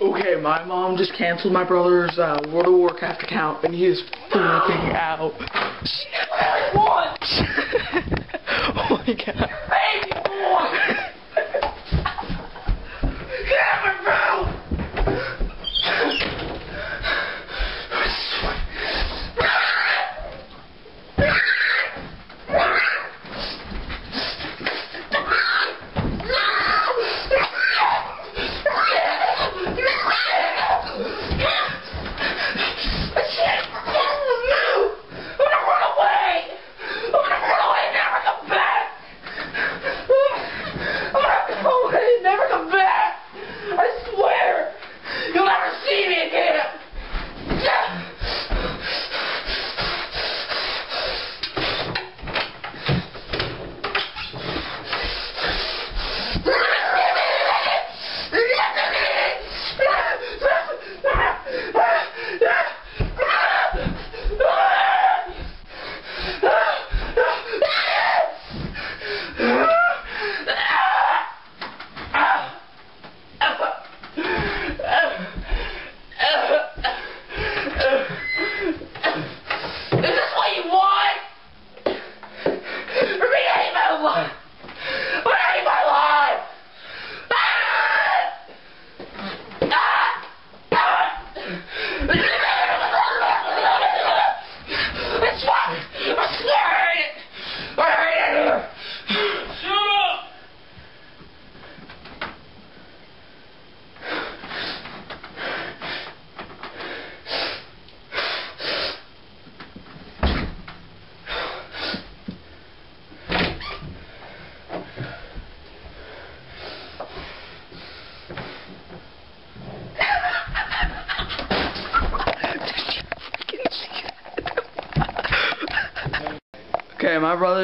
Okay, my mom just canceled my brother's uh, World of Warcraft account, and he is freaking out. What? oh my god.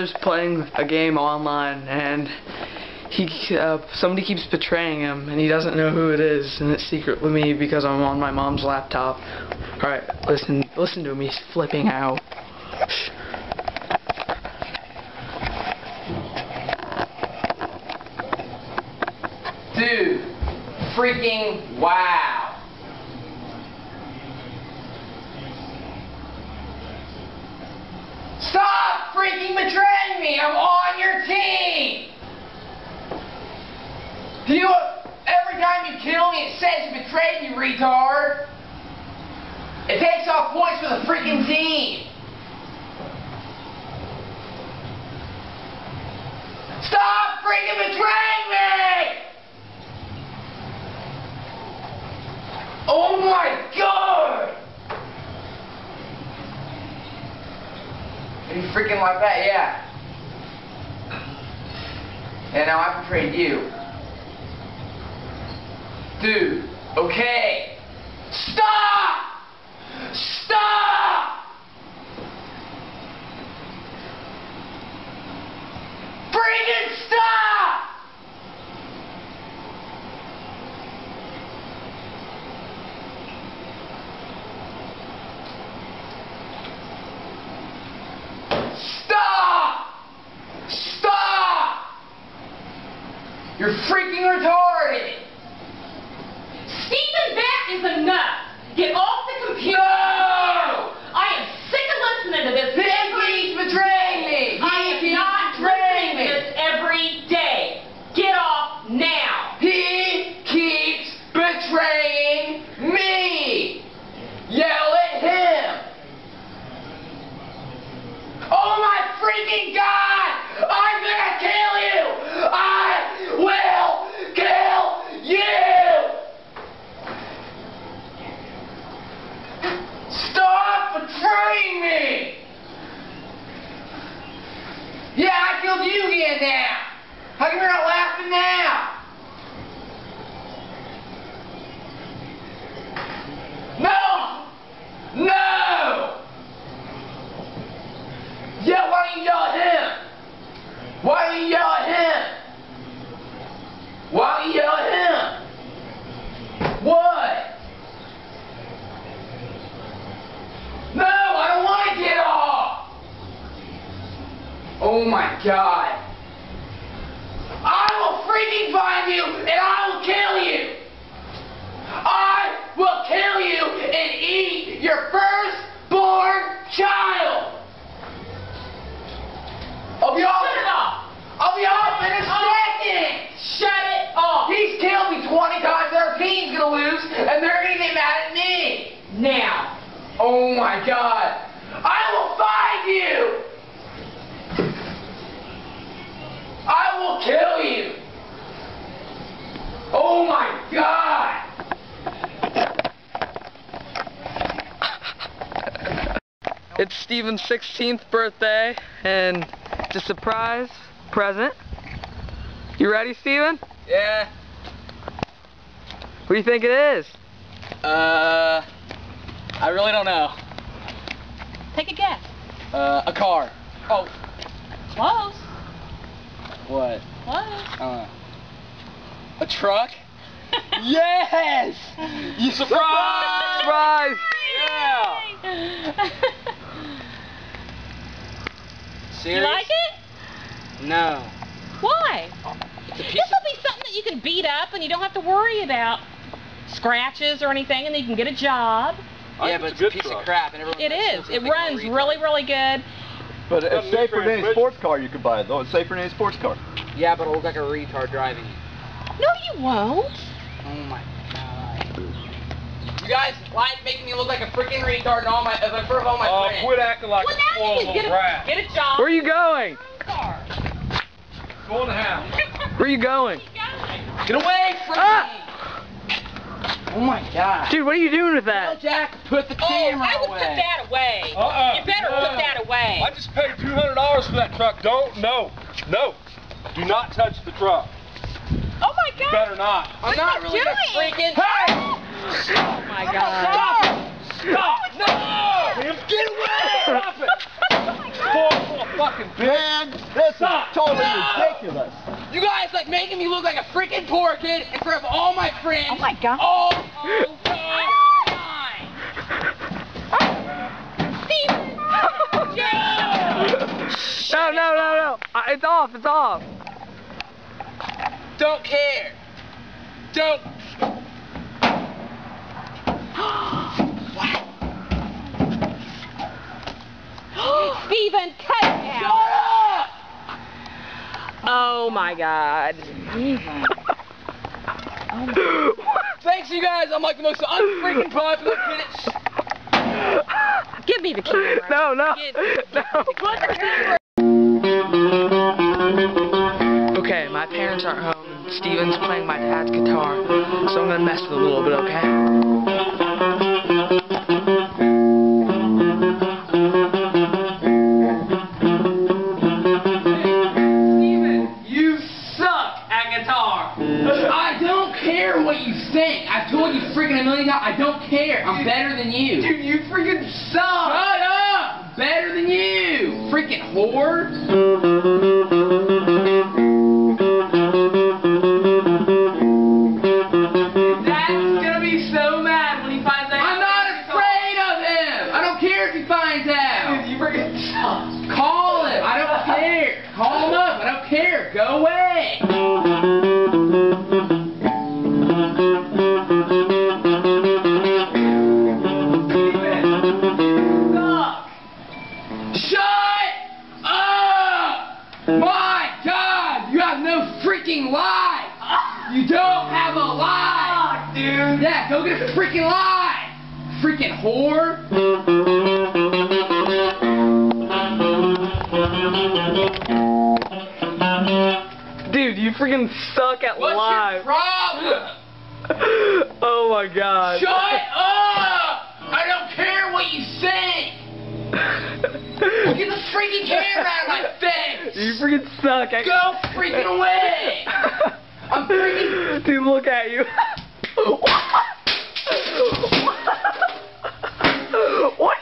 Brother's playing a game online, and he uh, somebody keeps betraying him, and he doesn't know who it is, and it's secret with me because I'm on my mom's laptop. All right, listen, listen to. He's flipping out. Dude, freaking wow. Stop freaking betraying me! I'm on your team! You, every time you kill me, it says you betrayed me, retard! It takes off points for the freaking team! Stop freaking betraying me! Oh my god! You freaking like that, yeah. And now I betrayed you. Dude, okay. Stop! Stop! Freaking stop! Stop! Stop! You're freaking retarded! Stephen, that is enough. Get off the computer. No! I am sick of listening to this. He every, keeps betraying me! I He am keeps not betraying listening to me! this every day. Get off now. He keeps betraying me! Yell at him! Oh my freaking god! I'm gonna kill you! I will kill you! Stop betraying me! Yeah, I killed you again now! How come you're not laughing now? No! No! Yeah, why yell at him? Why yell at him? Why yell at him? What? No, I don't want to get off! Oh my god. I will freaking find you and I will kill you! I your firstborn child. I'll be off. Shut it off. I'll be off in a second. Shut it off. He's killed me 20 times. Our team's gonna lose, and they're gonna get mad at me. Now. Oh my God! I will find you. I will kill you. Oh my God! It's Steven's 16th birthday, and it's a surprise present. You ready, Steven? Yeah. What do you think it is? Uh, I really don't know. Take a guess. Uh, a car. Oh, Close. what? Close. Uh, a truck. yes. You surprise! Surprise! Yeah. you like it? No. Why? It's a This will be something that you can beat up and you don't have to worry about scratches or anything and then you can get a job. of, yeah, but it's a piece of crap. And everyone It. It runs really, really good. But it's safer than a sports car. You could buy it though. It's safer than a sports car. Yeah, but I'll look like a retard driving it. No, you won't. Oh my god. You guys like making me look like a freaking retard and all my, in front of all my Oh, friends. quit acting like Well, a now spoiled you little get a, rat. get a job. Where are you going? Car. Go in the house. Where are you going? Get away from Ah! me! Oh my god. Dude, what are you doing with Tell that? Jack to put the Oh, camera I would away. put that away. Uh-uh. You better No. put that away. I just paid two hundred dollars for that truck. Don't no, no. Do not touch the truck. Oh my You God. better not. I'm What not really a doing? freaking. Hey! Oh my God. Stop it! Stop! No! Get away! Stop it! Spoiled little fucking bitch. Man, this Stop. is totally No. ridiculous. You guys like making me look like a freaking poor kid in front of all my friends. Oh my God. All Oh, the God. No, no, no, no. Uh, It's off, it's off. Don't care. Don't. Steven, cut it Shut out. up! Oh my God. Thanks, you guys. I'm like the most unfreaking popular kid Give me the camera. No, no, Give- no. Put the camera. Okay, my parents aren't home. and Steven's playing my dad's guitar, so I'm gonna mess with it a little bit, okay? Steven, you suck at guitar. I don't care what you think. I told you freaking a million times. I don't care. I'm better than you. Dude, you freaking suck! Shut up! Better than you, freaking whore. Dude. Yeah, go a freaking life. Freaking whore. Dude, you freaking suck at What's your problem? oh my god. Shut up! I don't care what you think. Get the freaking camera out of my face. you freaking suck at Go freaking away. I'm freaking. Dude, look at you. what?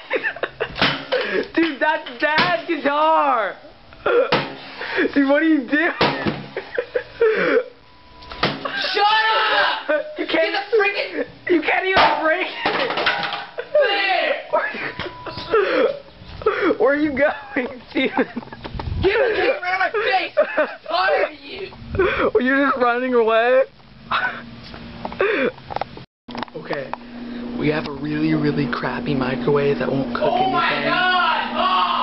Dude, that's dad's guitar. Dude, what are you doing? Shut up! You can't. Get the freaking. You can't even break There! it. Where are you going, Steven? Get the camera out of my face! I'm tired of you! You're just running away? okay. we have a really, really crappy microwave that won't cook Oh my anything.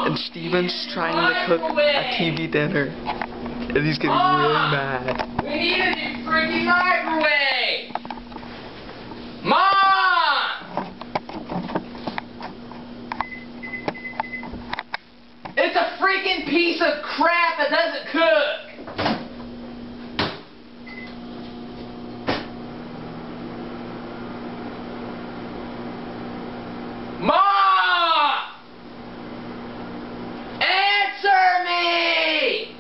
And Steven's trying to cook a TV dinner. And he's getting really mad. We need a new freaking microwave! Mom! It's a freaking piece of crap that doesn't cook! Mom! Answer me!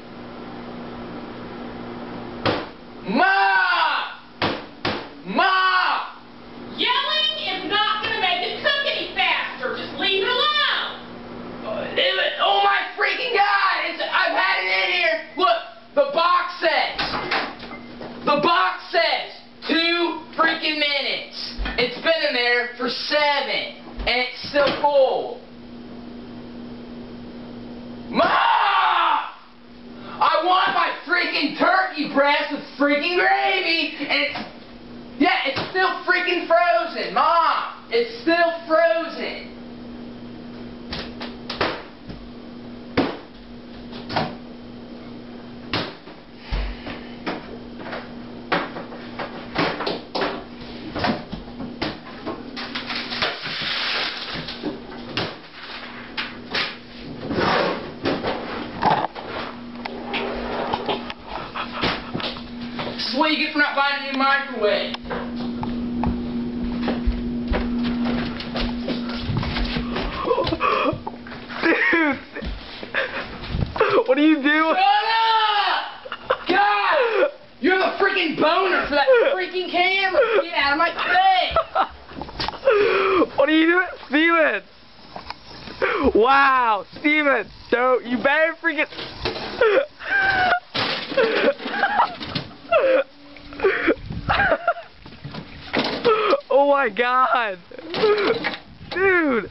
Mom! Mom! Yelling is not going to make it cook any faster. Just leave it alone. It was- oh my freaking god! It's, I've had it in here. Look, the box says. The box says two freaking minutes. It's been in there for seven, and it's still cold. Mom! I want my freaking turkey breast with freaking gravy, and it's yeah, it's still freaking frozen, Mom. It's still frozen. This is what you get for not buying a new microwave. Dude! What are you doing? Shut up! God! You have a freaking boner for that freaking camera! Get out of my face! What are you doing? Steven! Wow! Steven! Don't, you better freaking... Oh my god! Dude!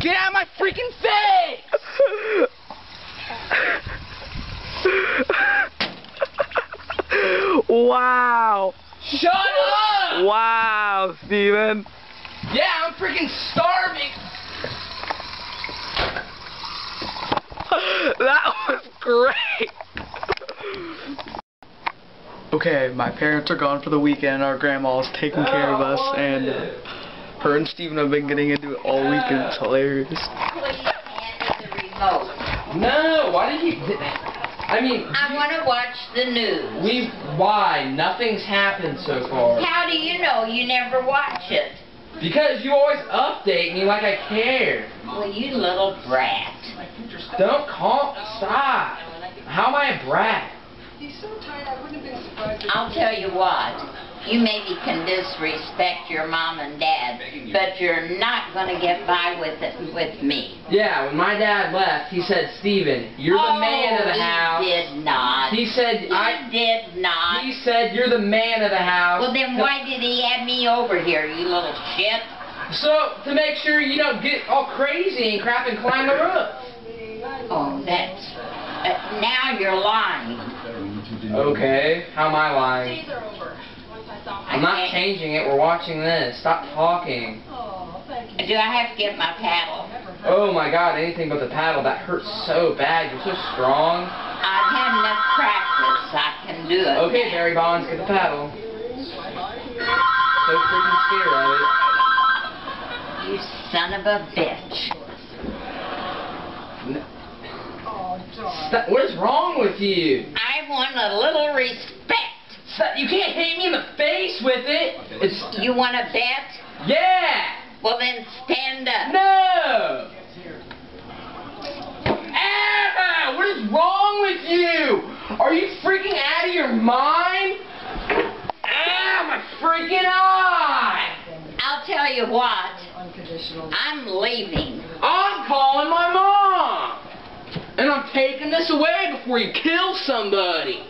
Get out of my freaking face! Wow! Shut up! Wow, Steven! Yeah, I'm freaking starving! That was great! Okay, my parents are gone for the weekend. Our grandma's taking care of us, oh, and her and Steven have been getting into it all weekend. It's hilarious. Please hand me the remote. No, why did you... I mean, I want to watch the news. we... Why? Nothing's happened so far. How do you know you never watch it? Because you always update me like I care. Well, you little brat. Don't call... Stop. How am I a brat? I'll tell you what. You maybe can disrespect your mom and dad, but you're not going to get by with it with me. Yeah, when my dad left, he said, Steven, you're the oh, man of the he house. did not. He said, He I... did not. He said, you're the man of the house. Well, then why did he have me over here, you little shit? So, to make sure you don't get all crazy and crap and climb the roof. Oh, that's... Uh, now you're lying. Okay, how am I lying? I I'm not can't- changing it, we're watching this. Stop talking. Do I have to get my paddle? Oh my god, anything but the paddle. That hurts so bad. You're so strong. I've had enough practice. I can do it. Okay, now. Barry Bonds, get the paddle. So freaking scared of it. You son of a bitch. Stop. What is wrong with you? I want a little respect. Stop. You can't hit me in the face with it. It's You want to bet? yeah. Well, then stand up. No. Anna, what is wrong with you? Are you freaking out of your mind? Ah, my freaking eye! I'll tell you what. I'm leaving. I'm calling my mom! And I'm taking this away before you kill somebody.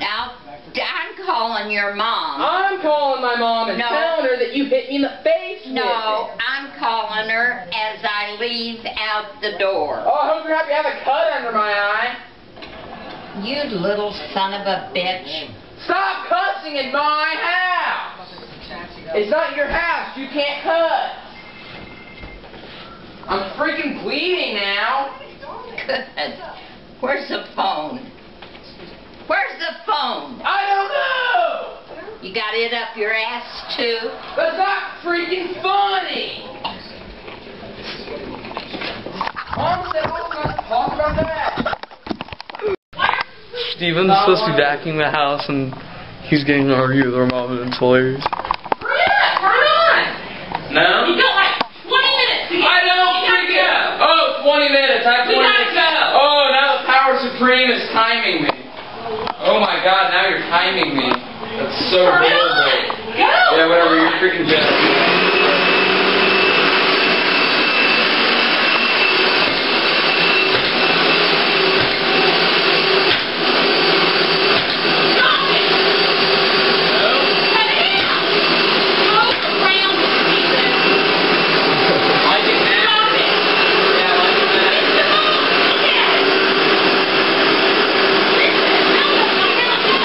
Now, I'm calling your mom. I'm calling my mom and No. telling her that you hit me in the face No. I'm calling her as I leave out the door. Oh, I hope you're happy I have a cut under my eye. You little son of a bitch. Stop cussing in my house! It's not your house. You can't cut. I'm freaking bleeding now. Good. Where's the phone? Where's the phone? I don't know. You got it up your ass too? That's not freaking funny. Mom said I was not to talk about that. Steven's supposed to be backing the house and he's getting an argue with our mom and it's hilarious. Hurry up, turn on. No. You got like 20 minutes to get I don't you gotta freaking. go. Oh, 20 minutes. I have We 20 gotta minutes. go. Oh, now the Power Supreme is timing me. Oh my God! Now you're timing me. So horrible. Go. Yeah, whatever. You're freaking dead. Stop it. Cut it out. Go around the season. Like it now. Stop it. Yeah, like it now. It's the phone. Look at it. Listen. No, no, no, no, no.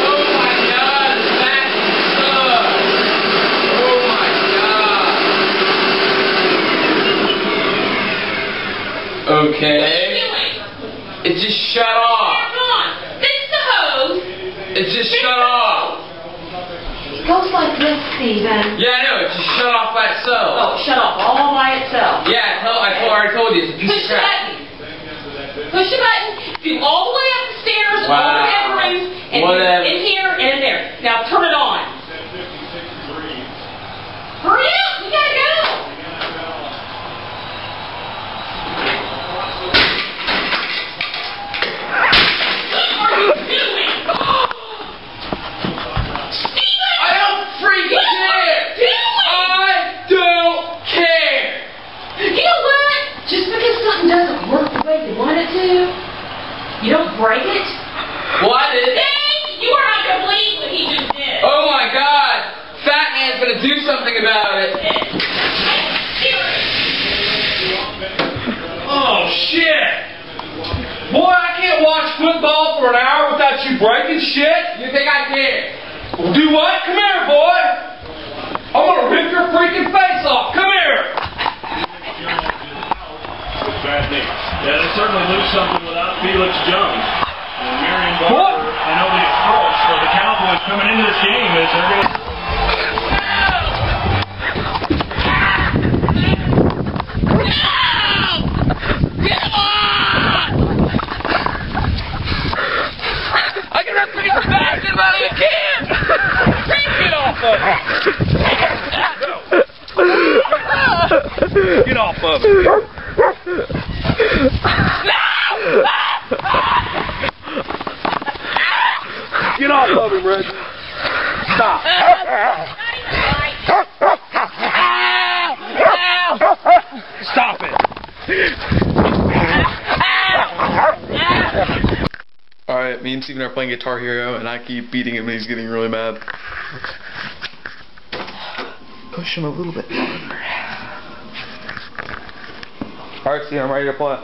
Oh my God! That sucks. Oh my God. What are you Okay. It just shut off. Come on. Fix the hose. It just shut off. It goes like this, Steven. Yeah, I know. It just shut off by itself. Oh, shut off all by itself. Yeah, I, tell, I told, I already told you. It's a piece Push of the button. Push the button. Do all the way up the stairs, all the way up the Wow. rooms, and Whatever. in here and in there. Now turn it on. Hurry up! We gotta go. What are you doing? Steven! I don't freaking What are care. you doing? I don't care. You know what? Just because something doesn't work the way you want it to, you don't break it. Well, I did. Dang, you are not gonna believe what he just did. Oh my God. Fat man's gonna about it. Oh shit! Boy, I can't watch football for an hour without you breaking shit. You think I? Well, do what? Come here, boy. I'm gonna rip your freaking face off. Come here. Bad. Yeah, they certainly lose something without Felix Jones. And Marion What? Barber, I know the approach for the Cowboys coming into this game is they're going to I can rip your face but I can't. Get off of it. Get off of it. Get off of him, Reggie. Stop. Stop it. Alright, me and Steven are playing Guitar Hero and I keep beating him and he's getting really mad. Push him a little bit farther. Alright, Steven, I'm ready to play.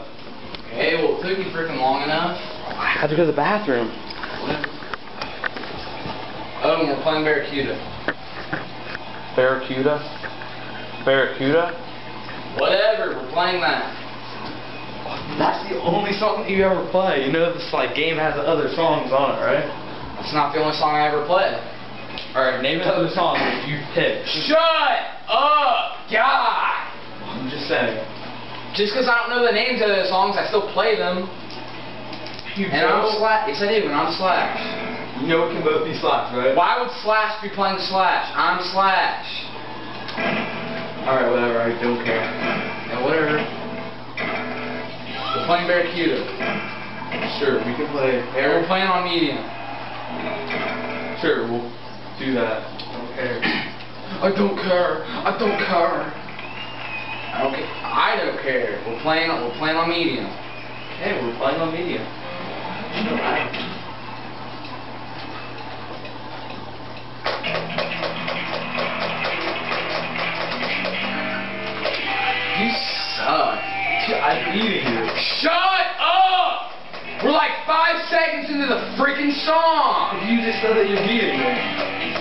Hey, well, it took you freaking long enough. I had to go to the bathroom. Oh, and we're playing Barracuda. Barracuda? Barracuda? Whatever, we're playing that. That's the only song that you ever play. You know this like game has other songs on it, right? It's not the only song I ever play. Alright, name another song that you pick. Shut up, God! I'm just saying. Just because I don't know the names of the songs, I still play them. You And I'm Slash. Yes, I do, and I'm Slash. you know it can both be Slash, right? Why would Slash be playing Slash? I'm Slash. Alright, whatever, I don't care. Yeah, whatever. Playing Barracuda. Sure, we can play. Yeah, we're playing on medium. Sure, we'll do that. Okay. I don't care. I don't care. I don't care. I don't care. We're playing. We're playing on medium. Okay, we're playing on medium. You suck. I'm beating you. Shut up! We're like five seconds into the freaking song. You just said that you're beating me.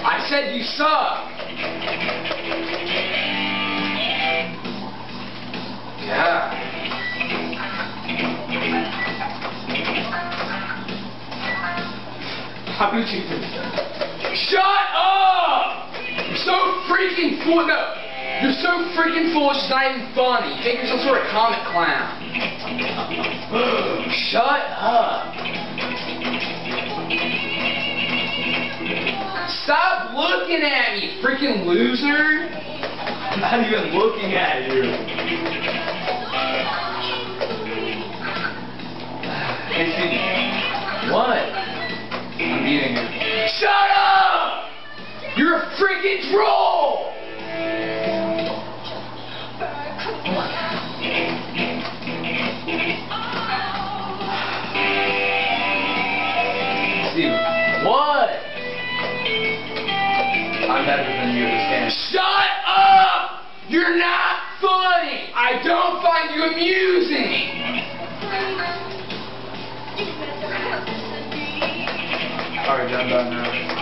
I said you suck. Yeah. How did you do Shut up! You're so freaking fool. No, you're so freaking foolish. It's not even funny. You think you're some sort of comic clown. Shut up. Stop looking at me, you freaking loser. I'm not even looking at you. Stevie. What? I'm beating you. Shut up! You're a freaking troll! Steven, What? I'm better than you at this game. Shut up! You're not funny! I don't find you amusing! Alright, I'm done now.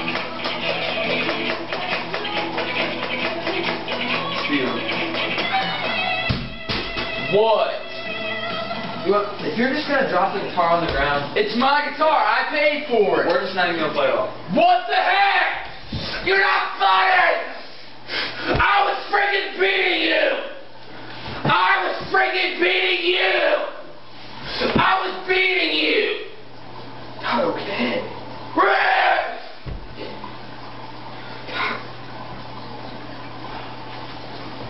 What? You want, if you're just gonna drop the guitar on the ground, It's my guitar. I paid for it. we're just not even gonna play it off. What the heck? You're not funny! I was freaking beating you! I was freaking beating you! I was beating you! Not okay.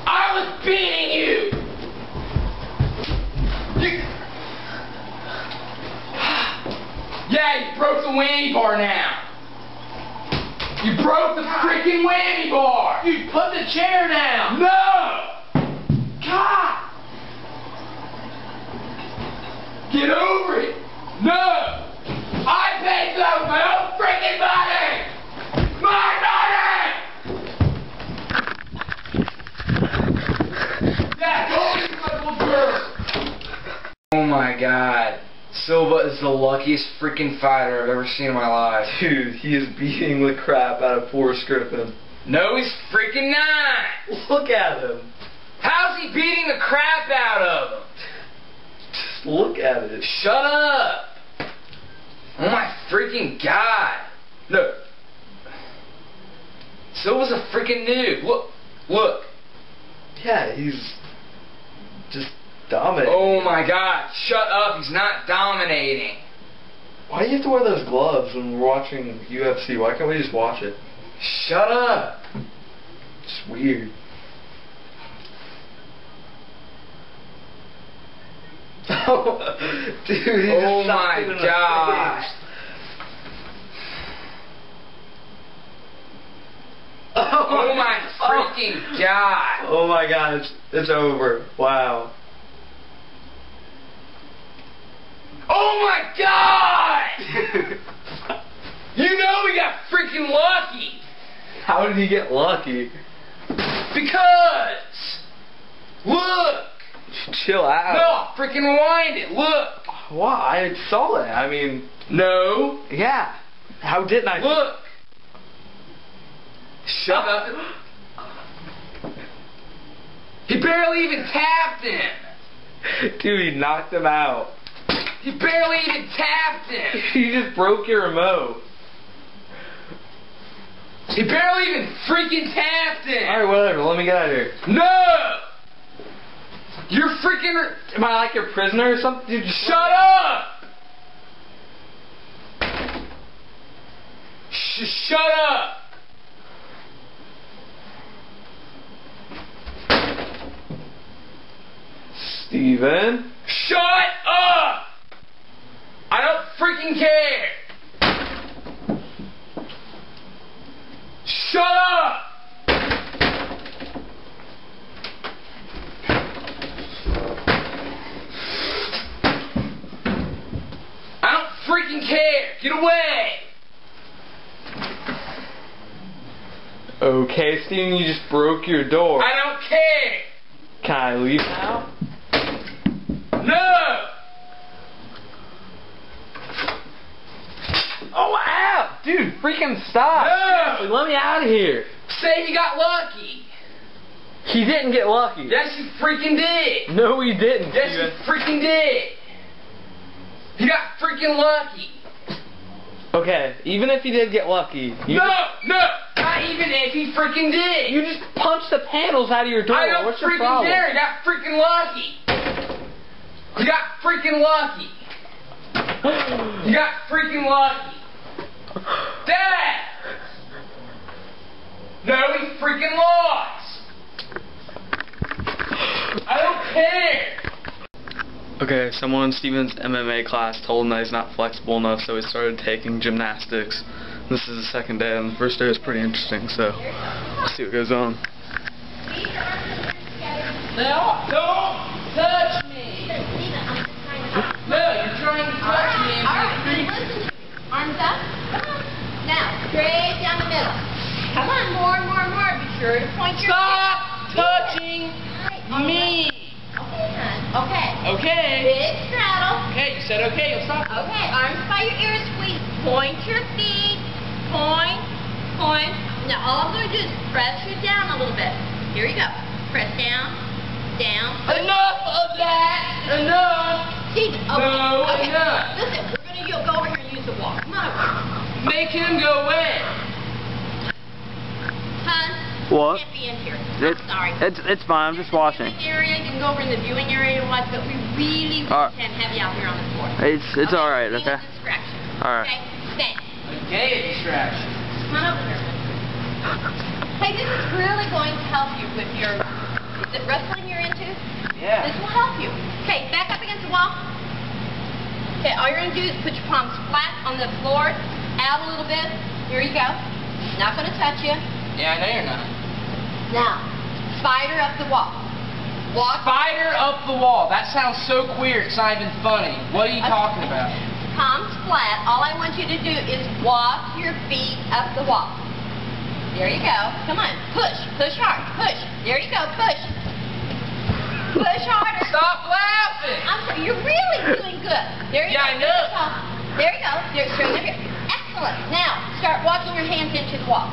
I was beating! You... Yeah, you broke the whammy bar now. You broke the freaking whammy bar! You put the chair down! No! God! Get over it! No! I paid for that with my own freaking money! My money! Yeah, go to my little girl! Oh my god. Silva is the luckiest freaking fighter I've ever seen in my life. Dude, he is beating the crap out of Forrest Griffin. No, he's freaking not. Look at him. How's he beating the crap out of him? Just look at it. Shut up. Oh my freaking god. Look. Silva's a freaking noob. Look. Look. Yeah, he's just dominating. Oh my god. Shut up. He's not dominating. Why do you have to wear those gloves when we're watching UFC? Why can't we just watch it? Shut up. It's weird. Oh, dude, Oh my in the god. face. Oh, oh my oh. freaking god. Oh my god, it's, it's over. Wow. Oh my god! You know we got freaking lucky! How did he get lucky? Because! Look! Chill out. No, freaking rewind it. Look! Why? I saw it. I mean, No. yeah. How didn't I? Look! Shut uh, up. He barely even tapped him. Dude, he knocked him out. He barely even tapped it. you just broke your remote. He barely even freaking tapped it. Alright, whatever. Let me get out of here. No! You're freaking. Am I like your prisoner or something? Dude, Shut up! Sh- shut up! Steven. Shut up! I don't freaking care! Shut up! I don't freaking care! Get away! Okay, Steven, you just broke your door. I don't care! Can I leave now? Freaking stop. No. Seriously, let me out of here. Say he got lucky. He didn't get lucky. Yes, he freaking did. No, he didn't. Yes, Steven. he freaking did. He got freaking lucky. Okay, even if he did get lucky, you no, no, not even if he freaking did. you just punched the panels out of your door. I don't What's your freaking problem? care. He got freaking lucky. He got freaking lucky. He got freaking lucky. Dad! No, he freaking lost. I don't care. Okay, someone in Steven's MMA class told him that he's not flexible enough, so he started taking gymnastics. This is the second day, and the first day was pretty interesting, so let's see what goes on. No, don't touch me. No, you're trying to touch me. And Alright, be a then listen. Arms up. Come on. Now, straight down the middle. Come on, more and more and more. Be sure to point your feet. Stop touching me. Okay, hon. Okay. Okay. Big straddle. Okay, you said okay. You'll stop. Okay, arms by your ears, squeeze. Point your feet. Point. Point. Now all I'm going to do is press you down a little bit. Here you go. Press down. Down. Enough of that. Enough. Steve, okay. Oh, no, okay. enough. Listen, we're going to go over here and use the wall. Come on over. Make him go away. Hun, What? can't be in here. It's, I'm sorry. it's, it's fine, I'm just watching. Viewing area, you can go over in the viewing area and watch, but we really, really Alright. can't have you out here on the floor. It's, it's alright, okay? distraction. Alright. Okay, stand. Okay, distraction. Come on over here. Hey, this is really going to help you with your. Is it wrestling you're into? Yeah. This will help you. Okay, back up against the wall. Okay, all you're going to do is put your palms flat on the floor, out a little bit. Here you go. Not going to touch you. Yeah, I know you're not. Now, spider up the wall. Walk Spider up the wall. That sounds so queer. It's not even funny. What are you Okay. talking about? palms flat. All I want you to do is walk your feet up the wall. There you go. Come on. Push. Push hard. Push. There you go. Push. Push harder. Stop laughing. I'm sorry. You're really doing good. There you Yeah, I go. know. Push off. There you go. There, straighten up your. Excellent. Now, start walking your hands into the wall.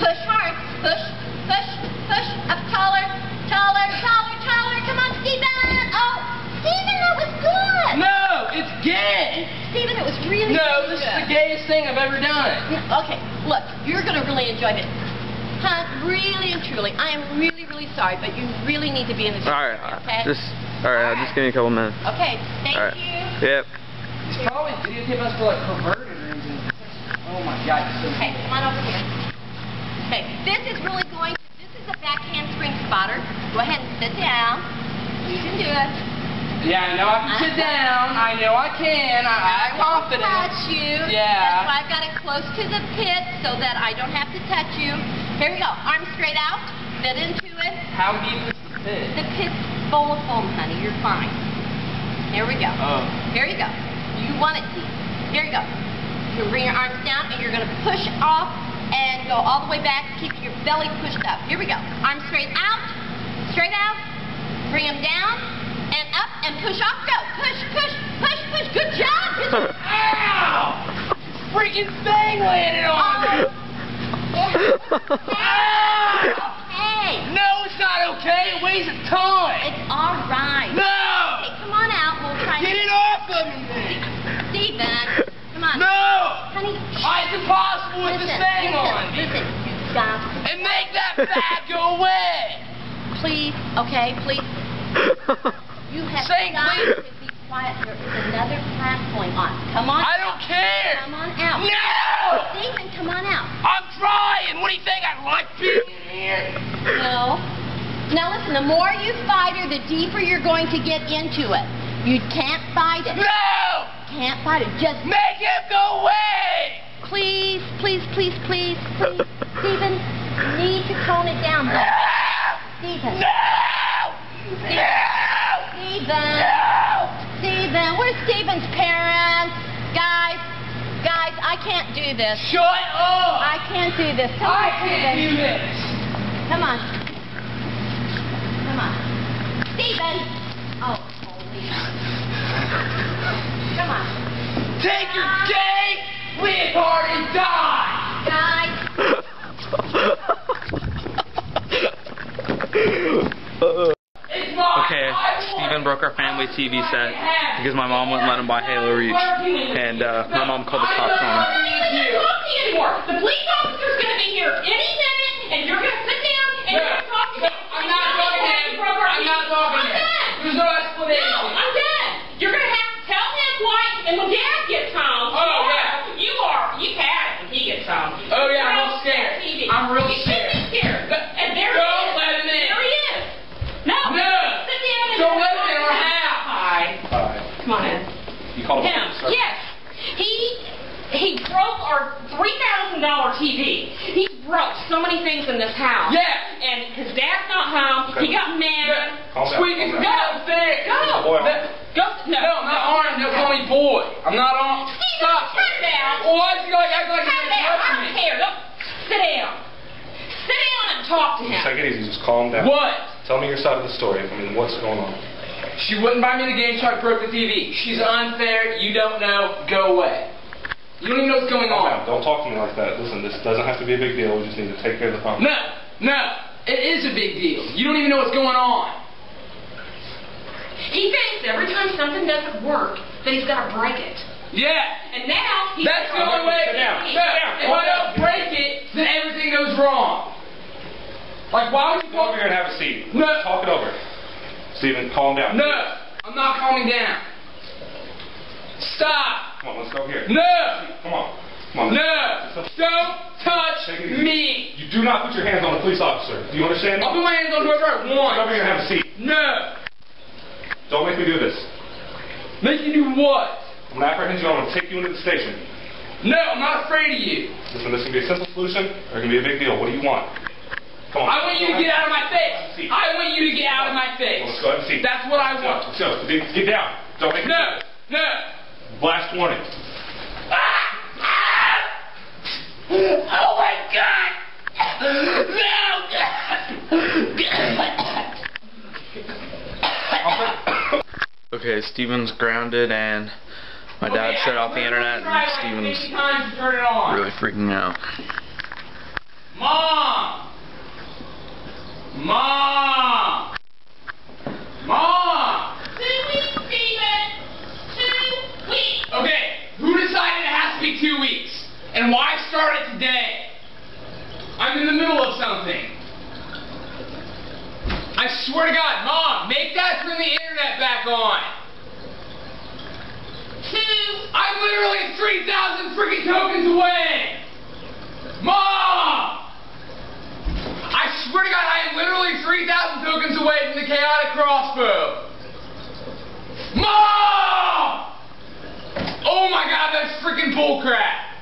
Push hard. Push. Push. Push. Up taller. Taller. Taller. Taller. Come on, Stephen. Oh, Stephen, that was good. No, it's gay. Stephen, it was really, No, really this is the gayest thing I've ever done. Okay, look, you're going to really enjoy this. Huh? Really and truly, I am really, really sorry, but you really need to be in the Alright, uh, okay? just, alright, uh, just give me a couple minutes. Okay, thank Alright. you. Yep. He's probably videotaping us for like perverted reasons. Oh my god, you're so Okay, come on over here. Okay, this is really going, this is a backhand spring spotter. Go ahead and sit down. You can do it. Yeah, I know I can sit down. I know I can. I, I have confidence. touch you. Yeah. That's why I've got it close to the pit so that I don't have to touch you. Here we go. Arms straight out. Fit into it. How deep is the pit? The pit's full of foam, honey. You're fine. Here we go. Oh. Here you go. You want it deep. Here you go. You bring your arms down and you're going to push off and go all the way back, keeping your belly pushed up. Here we go. Arms straight out. Straight out. Bring them down and up and push off. Go. Push, push, push, push. Good job. Good. Ow! Freaking thing landed on oh. me! Ow! Hey. No, it's not okay. It weighs a ton. It's all right. No! Hey, come on out. We'll try to Get it off of me, then. Stephen. Come on. No! Honey. Oh, it's impossible with listen, this thing listen, on me. Listen, you got And make that bag go away. Please, okay, please. You have got please. to be quiet. There is another class going on. Come on. I don't care. Come on out. No! Stephen, come on out. I'm trying. What do you think? I like being here? No. Now listen, the more you fight her, the deeper you're going to get into it. You can't fight it. No! Can't fight it. Just Make him go away! please, please, please, please, please. Stephen, you need to tone it down. No! Stephen. No! No! Stephen. No! Stephen, where's Stephen's parents? Guys, guys, I can't do this. Shut up! I can't do this. Come I on, can't do this. Come on. Come on. Stephen. Oh, holy. Come on. Take your gay, live hard, and die! Family TV set because my mom wouldn't let him buy Halo Reach, and uh, my mom called the cops on him. Can't talk anymore. The police officer's gonna be here any minute, and you're gonna sit down and talk to him. I'm not talking to. I'm not talking to. There's no explanation. No, I'm done. You're gonna have to tell him why, and home. Oh, you yeah. are- You are. You've had it when he gets home. Oh, yeah, I'm You're real scared. TV. I'm real You should be scared. scared. And there he Don't is. let him in. There he is. No. No. Sit down and Don't let him in or half. Hi. Alright. Come on in. You called him. Him. Yes. He he broke our three thousand dollar TV. He broke so many things in this house. Yeah. And his dad's not home. He got mad. Calm down, Squeaky, calm go down. upstairs. Go. Boy. Go. No. No, I'm not on. Don't call me boy. I'm not on. Steven, Stop. calm down. Why'd you like act like Calm you're down. I touch don't me? care. Don't sit down. Sit down and talk to him. Take it easy. Just calm down. What? Tell me your side of the story. I mean, what's going on? She wouldn't buy me the game, so I broke the TV. She's unfair. You don't know. Go away. You don't even know what's going on. down. Don't talk to me like that. Listen, this doesn't have to be a big deal. We just need to take care of the problem. No, no. It is a big deal. You don't even know what's going on. He thinks every time something doesn't work that he's got to break it. Yeah. And now he's That's the only way. Sit down. No, Sit down. if I don't break it, then everything goes wrong. Like, why would you Come over talk? here and have a seat. No. Talk it over. Steven, calm down. No, I'm not calming down. Stop. Come on, let's go here. No, Come on. Come on. no. Don't touch Take it easy. me. You do not put your hands on a police officer. Do you understand? I'll put my hands on whoever I want. Come over here and have a seat. No. Don't make me do this. Make you do what? I'm gonna apprehend you. I'm gonna take you into the station. No, I'm not afraid of you. Listen, this can be a simple solution or it can be a big deal. What do you want? Come on. I want you to get out of my face. I want you to get out of my face. Let's go ahead and see. That's what I want. Let's go. Get get down. Don't make me No, no. This. Blast warning. Ah! Oh my God! No! Okay, Steven's grounded, and my dad Okay, shut off the I'm internet, gonna try and like Steven's 50 times to turn it on. really freaking out. Mom! Mom! Mom! Two weeks, Steven! Okay, who decided it has to be two weeks? And why start it today? I'm in the middle of something. I swear to God, Mom, make that turn the internet back on. I'm literally 3,000 freaking tokens away! Mom! I swear to God, I am literally 3,000 tokens away from the chaotic crossbow! Mom! Oh my God, that's freaking bullcrap!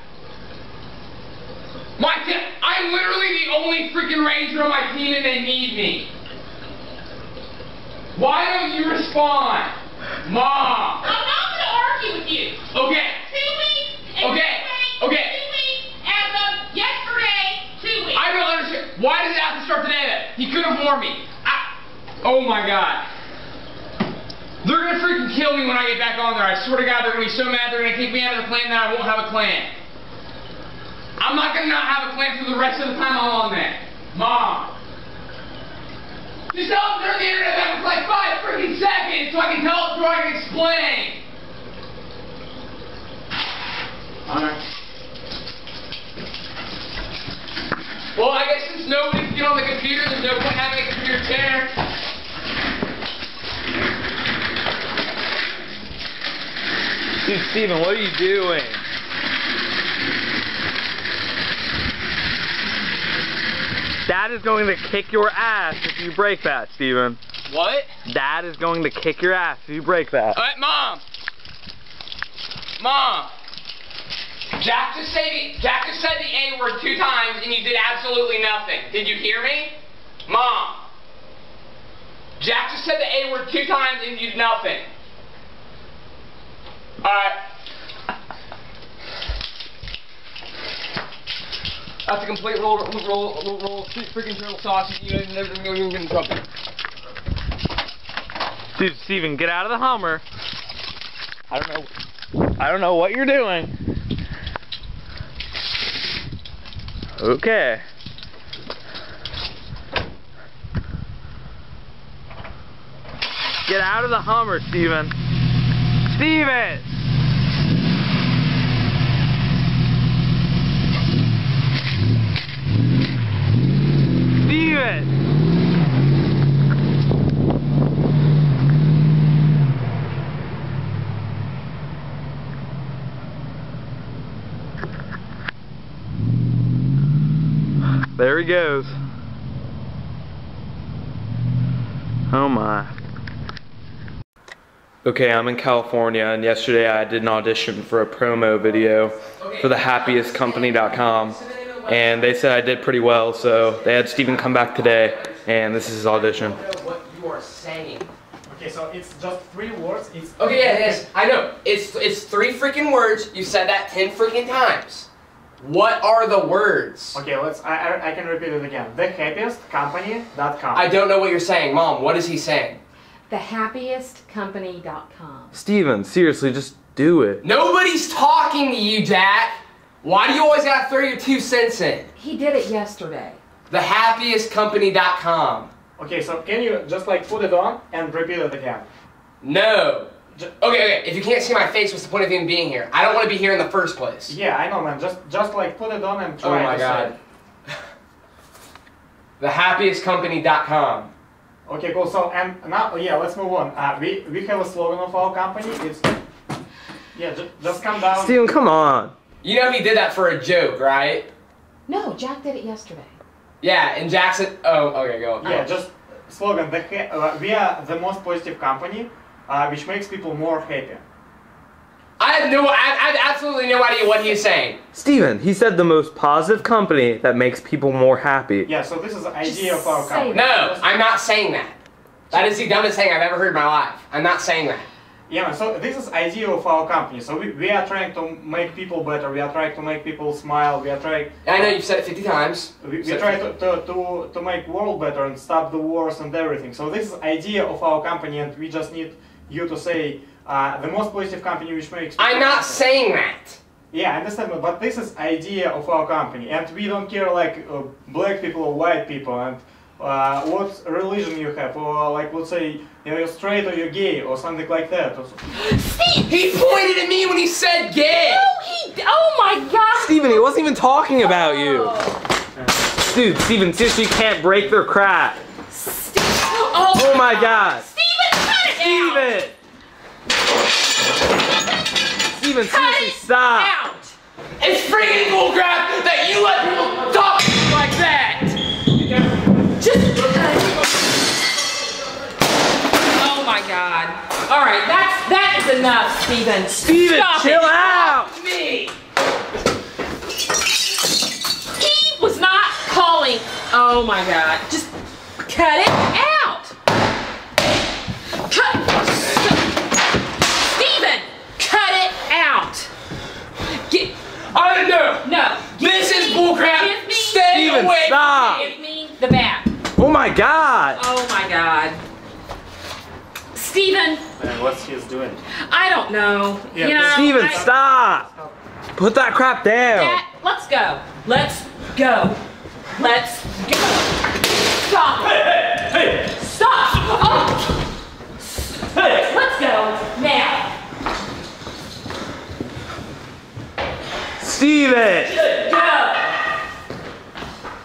My te- I'm literally the only freaking ranger on my team and they need me. Why don't you respond? Mom! I'm not gonna argue with you! Okay. Two weeks! Okay, two weeks, okay. Two weeks! As of yesterday, two weeks! I don't understand. Why does it have to start today then? He could have warned me. I, oh my god. They're gonna freaking kill me when I get back on there. I swear to God, they're gonna be so mad they're gonna kick me out of the clan that I won't have a clan. I'm not gonna not have a clan for the rest of the time I'm on there. Mom. Just tell them turn the internet back for like five freaking seconds so I can tell it so I can explain. Alright. Well, I guess since nobody can get on the computer, there's no point having a computer chair. Dude, Steven, what are you doing? Dad is going to kick your ass if you break that, Steven. What? Dad is going to kick your ass if you break that. Alright, Mom. Mom. Jack just said the, Jack just said the A word two times and you did absolutely nothing. Did you hear me? Mom. Jack just said the A word two times and you did nothing. Alright. That's a complete roll, roll, roll, roll, freaking turtle sausage. You guys never gonna get in trouble. Dude, Steven, get out of the Hummer. I don't know. I don't know what you're doing. Okay. Get out of the Hummer, Steven. Steven! Steven! There he goes. Oh my. Okay, I'm in California, and yesterday I did an audition for a promo video for the happiestcompany.com, and they said I did pretty well, so they had Steven come back today, and this is his audition. What you are saying. Okay, so it's just three words. It's Okay, yeah, it is. I know. It's it's three freaking words. You said that ten freaking times. What are the words? Okay, let's. I, I, I can repeat it again. TheHappiestCompany.com. I don't know what you're saying, Mom. What is he saying? TheHappiestCompany.com. Steven, seriously, just do it. Nobody's talking to you, Jack. Why do you always gotta throw your two cents in? He did it yesterday. TheHappiestCompany.com. Okay, so can you just like put it on and repeat it again? No. J- Okay, okay. If you can't see my face, what's the point of even being here? I don't want to be here in the first place. Yeah, I know, man. Just just like put it on and try. Oh try my to god. say. TheHappiestCompany.com. Okay, cool. So and now, yeah, let's move on. Uh, we we have a slogan of our company. It's yeah, just just come down. Steven, come on. You know he did that for a joke, right? No, Jack did it yesterday. Yeah, and Jackson. Oh, okay, go. Yeah, just slogan. The uh, we are the most positive company, uh, which makes people more happy. I have no. I, I have absolutely no idea what he's saying. Steven, he said the most positive company that makes people more happy. Yeah, so this is the idea of our company. No, I'm not saying that. That is the dumbest thing I've ever heard in my life. I'm not saying that. Yeah, so this is idea of our company. So we, we are trying to make people better. We are trying to make people smile. We are trying. I know you've said it 50 times. We, we Said try to, to, to, to make world better and stop the wars and everything. So this is idea of our company, and we just need you to say uh, the most positive company which makes. I'm not saying that. Yeah, I understand, but- but this is idea of our company, and we don't care like uh, black people or white people, and uh, what religion you have, or like let's say you know, you're straight or you're gay or something like that. Or so- Steve! He pointed at me when he said gay. Oh, he. Oh my God! Steven, he wasn't even talking about you. Dude, Steven, seriously, you can't break their crap. Oh, Oh my god. Steven, cut it out! Steven! Seriously, stop. out! It's freaking bullcrap that you let people talk like that. Just. Oh my God! All right, that's that is enough, Steven. Steven, Stop chill it. out. Me. He was not calling. Oh my God! Just cut it out. Cut. Steven, cut it out. Get. I don't know. No. Give This is bullcrap. Give me, Stay Steven, away. stop. give me the bat. Oh my god. Oh my God. Steven, Man, what's he's doing? I don't know. Yeah, you know, Steven, I- stop. Put that crap down. Dad, let's go. Let's go. Let's go. Stop. Hey! Hey! Stop. Oh. Hey! Let's go now. Steven. Go.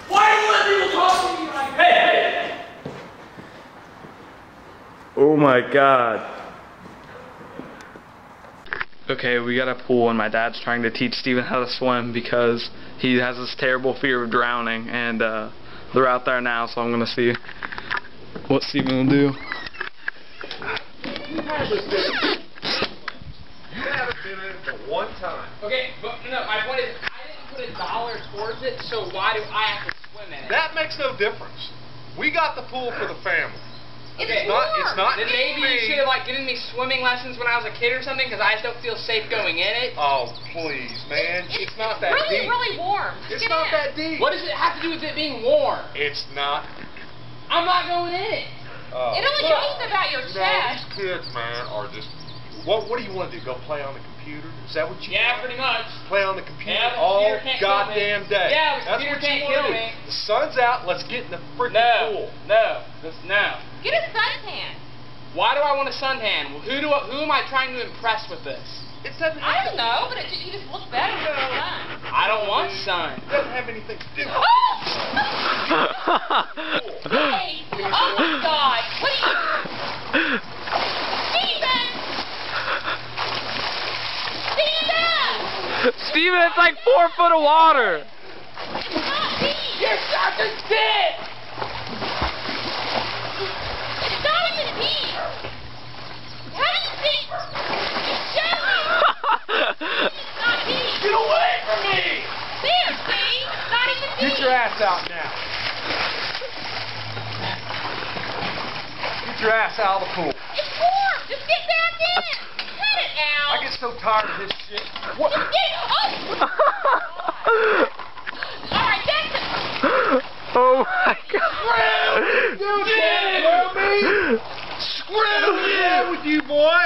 Why do you let people talk to me like Hey, hey! Oh my god. Okay, we got a pool and my dad's trying to teach Steven how to swim because he has this terrible fear of drowning and uh, they're out there now so I'm gonna see what Steven will do. You haven't been in it but one time. Okay, but no, my point is, I didn't put a dollar towards it, so why do I have to swim in it? That makes no difference. We got the pool for the family. It's It's not. It's not. Then maybe you should have like given me swimming lessons when I was a kid or something, because I just don't feel safe going in it. Oh please, man. It's not that really, deep. really really warm. It's Get not in. that deep. What does it have to do with it being warm? It's not. I'm not going in it. Uh, It only look, goes about your you know, chest. these kids, man, are just. What What do you want to do? Go play on the computer? Is that what you? Yeah, want? pretty much. Play on the computer Yeah, the all computer can't goddamn day. Yeah, the That's computer what you can't wanna kill do. me. The sun's out. Let's get in the freaking No, pool. no, just no. Get a suntan. Why do I want a suntan? Well, who do I, who am I trying to impress with this? It doesn't. I don't know, but it, you just look better with the sun. I don't want sun. It doesn't have anything to do. Oh! Hey! Oh my God! What are you? Steven! Steven! Steven, it's like four foot of water. It's not me! You're such a dick! It's not even me! How do you think? It's not me! Get away from me! There, see? Not even me! Get your ass out now. Get your ass out of the pool. It's warm! Just get back in! Cut it out! I get so tired of this shit. What? Just get Oh! Alright, that's it! oh my god. You can't me. Screw Yeah, with you, boy.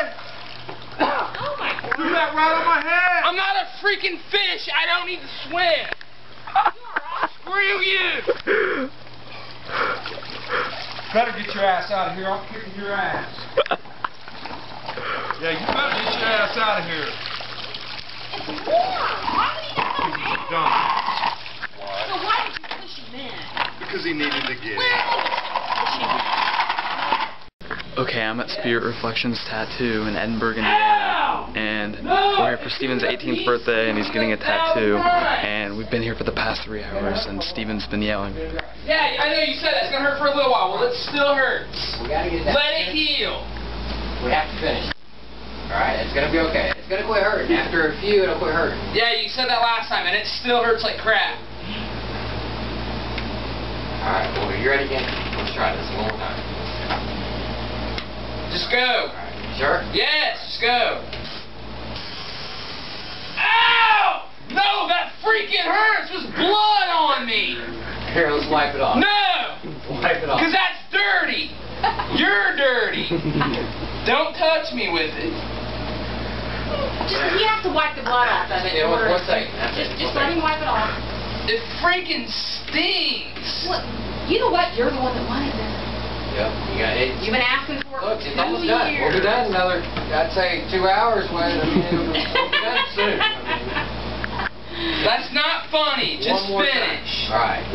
Oh my God! Threw that right on my head. I'm not a freaking fish. I don't need to swim. Screw you! Better get your ass out of here. I'm kicking your ass. Yeah, you better get your ass out of here. It's warm! Why would he not come in? Done. So why did you push him in? Because he needed to get Where was he? Okay, I'm at Spirit Reflections Tattoo in Edinburgh, Indiana, and we're here for Steven's 18th birthday, and he's getting a tattoo, and we've been here for the past three hours, and Steven's been yelling. Yeah, I know you said it's gonna hurt for a little while. Well, it still hurts. We gotta get it Let it heal. We have to finish. Alright, it's gonna be okay. It's gonna quit hurting. After a few, it'll quit hurting. Yeah, you said that last time, and it still hurts like crap. Alright, well, you ready again? Let's try this one more time. Just go. Alright, sure? Yes, just go. Ow! No, that freaking hurts. There's blood on me. Here, let's wipe it off. No, Wipe it off. because that's dirty. You're dirty. Don't touch me with it. Just, he has to wipe the blood off of it. Yeah, in one, order one to- Just, just One let him wipe it off. It freaking stings. Look, you know what? You're the one that wanted this. Yep, you got it. You've been asking for it Look, it's two almost done. We'll be done another, I'd say, two hours. When, I mean, we'll be done soon. I mean, That's not funny. Just one more finish. Time. All right.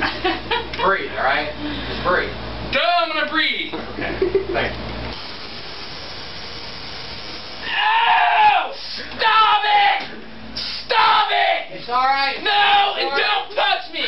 breathe, all right? Just breathe. Duh, I'm gonna breathe. Okay. Thank you. Ow! Stop it! Stop it! It's all right. No, and don't touch me!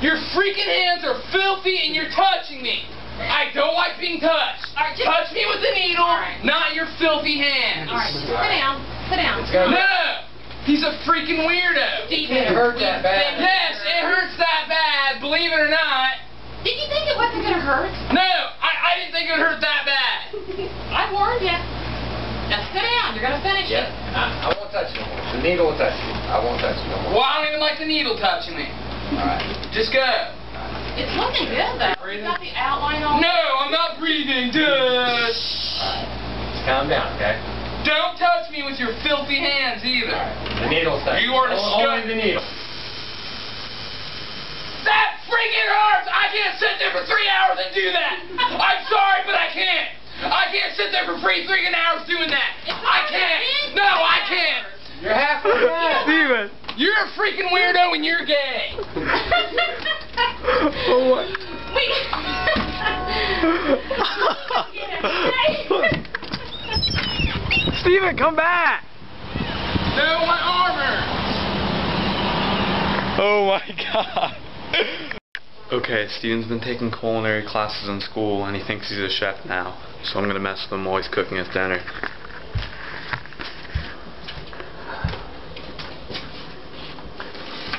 Your freaking hands are filthy and you're touching me! I don't like being touched! Alright, Touch me with a needle, Alright. not your filthy hands! All right, sit down. Sit down. It's gonna No! He's a freaking weirdo! It hurt that bad. Yes, it hurts that bad, believe it or not. Did you think it wasn't gonna hurt? No, I, I didn't think it would hurt that bad. I warned you. Now sit down. You're gonna finish Yeah, it. I, I won't touch you no more. The needle will touch you. I won't touch you no more. Well, I don't even like the needle touching me. All right. Just go. It's looking good though. You got the outline on. No, I'm not breathing. Duh. Just calm down, okay? Don't touch me with your filthy hands either. The needle's touch. You are Only- disgusting. Only the needle. That freaking hurts! I can't sit there for three hours and do that! I'm sorry, but I can't! I can't sit there for free freaking hours doing that! I can't! No, I can't! You're halfway done. Steven. You're a freaking weirdo and you're gay! Oh my. Steven, come back. No, my armor! Oh my god. Okay, Steven's been taking culinary classes in school, and he thinks he's a chef now, so I'm gonna mess with him while he's cooking his dinner.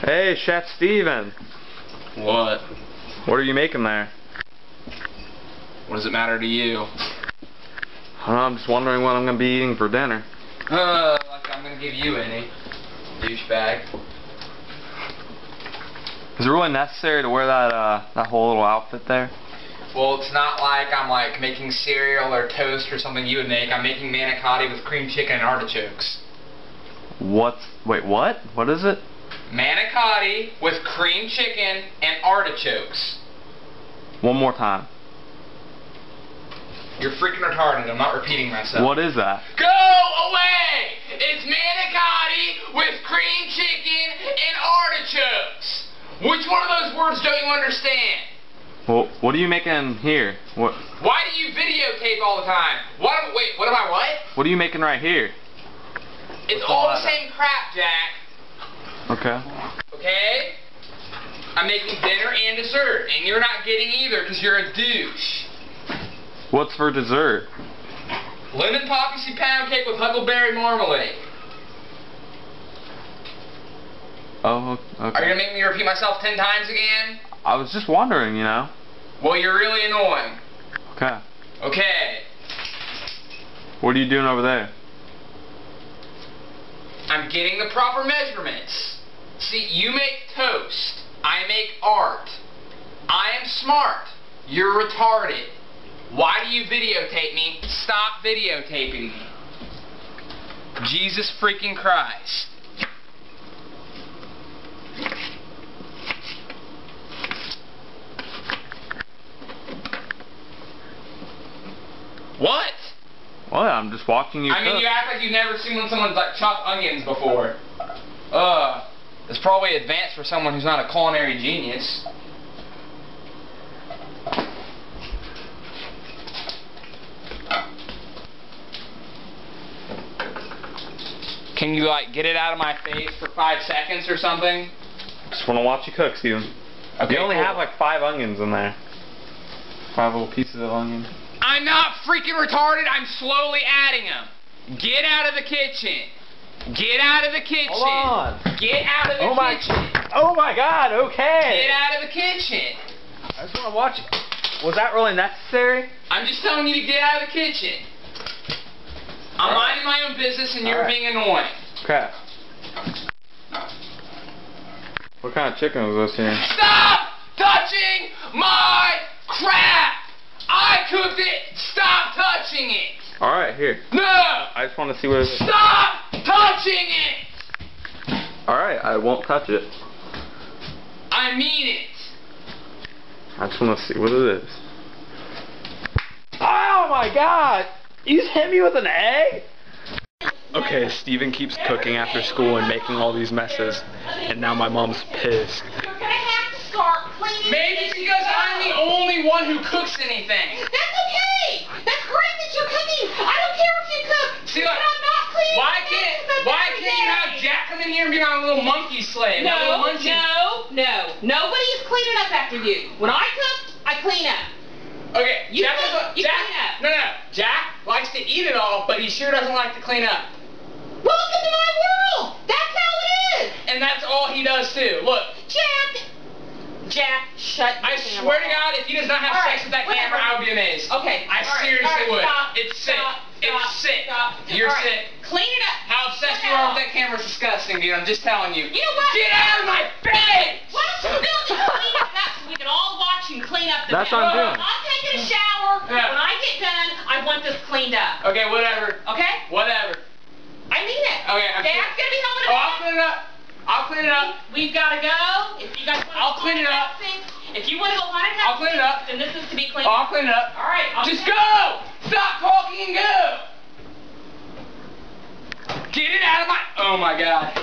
Hey, Chef Steven. What? What are you making there? What does it matter to you? I don't know, I'm just wondering what I'm gonna be eating for dinner. Uh, like I'm gonna give you any. Douchebag. Is it really necessary to wear that uh that whole little outfit there? Well, it's not like I'm like making cereal or toast or something you would make. I'm making manicotti with cream chicken and artichokes. What's wait, what? What is it? Manicotti with cream chicken and artichokes. One more time. You're freaking retarded. I'm not repeating myself. What is that? Go away! It's manicotti with cream chicken and artichokes. Which one of those words don't you understand? Well, what are you making here? What Why do you videotape all the time? What? am- Wait, what am I? What? What are you making right here? It's all all the same crap, Jack. Okay. Okay? I'm making dinner and dessert, and you're not getting either because you're a douche. What's for dessert? Lemon poppy seed pound cake with huckleberry marmalade. Oh, Are you gonna make me repeat myself ten times again? I was just wondering, you know. Well, you're really annoying. Okay. Okay. What are you doing over there? I'm getting the proper measurements. See, you make toast. I make art. I am smart. You're retarded. Why do you videotape me? Stop videotaping me. Jesus freaking Christ. What? Well, I'm just watching you I mean, you act like you've never seen when someone's like chopped onions before. Uh, it's probably advanced for someone who's not a culinary genius. Can you like get it out of my face for five seconds or something? Just want to watch you cook, Steven. Okay, you only cool. have like five onions in there. Five little pieces of onion. I'm not freaking retarded. I'm slowly adding them. Get out of the kitchen. Get out of the kitchen. Hold on. Get out of the Oh my- kitchen. Oh my God! Okay. Get out of the kitchen. I just want to watch it. Was that really necessary? I'm just telling you to get out of the kitchen. I'm right. minding my own business and you're All right. being annoying. Crap. What kind of chicken was this here? Stop touching my crap! I cooked it! Stop touching it! All right, here. No! I just want to see what it is. Stop touching it! All right, I won't touch it. I mean it. I just want to see what it is. Oh my God! You just hit me with an egg? Okay, Steven keeps cooking after school and making all these messes, and now my mom's pissed. You're gonna have to scarf cleaning. Maybe because I'm the only one who cooks anything. That's okay. That's great that you're cooking. I don't care if you cook. See, but look, I'm not cleaning why can't why can't you have Jack come in here and be my little monkey slave? my little No, no, no. Nobody's cleaning up after you. When I cook, I clean up. Okay, You Jack, cook, you Jack, clean up. no, no, Jack likes to eat it all, but he sure doesn't like to clean up. Welcome to my world. That's how it is. And that's all he does too. Look, Jack. Jack, shut your I swear to. God, if he does not have All sex right, with that whatever. camera, I would be amazed. Okay. I all right, seriously all right, would. Stop, it's sick. Stop, it's stop, sick. Stop. You're All right, sick. Clean it up. How obsessed you are with that camera is disgusting, dude. I'm just telling you. You know what? Get out of my face! Why don't you build and clean it up so we can all watch and clean up the That's mess? what I'm doing. I'm taking a shower. Yeah. When I get done, I want this cleaned up. Okay, whatever. Okay? Whatever. I mean it. Okay, I'm Dad's gonna be home in a Oh, I'll clean it up. I'll clean it up. We've got to go. If you guys want to I'll clean it up. If you want to go haunted I'll clean it up. then this is to be cleaned I'll clean it up. All right. I'll Just go! Stop talking and go! Get it out of my. Oh my god.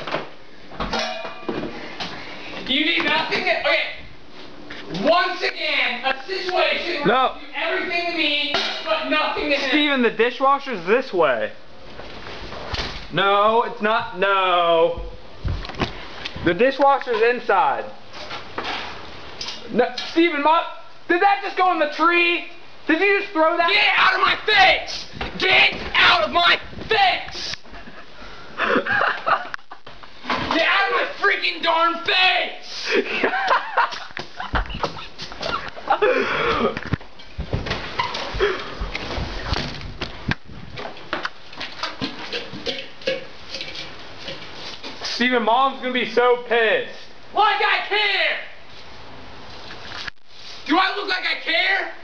You need nothing. To... Okay. Once again, a situation where No. you do everything to me, but nothing to him. Steven, the dishwasher's this way. No, it's not. No. The dishwasher's inside. No, Steven, Mom, did that just go in the tree? Did you just throw that? Get out of my face! Get out of my face! Get out of my freaking darn face! Steven, Mom's gonna be so pissed. Like I care! Do I look like I care?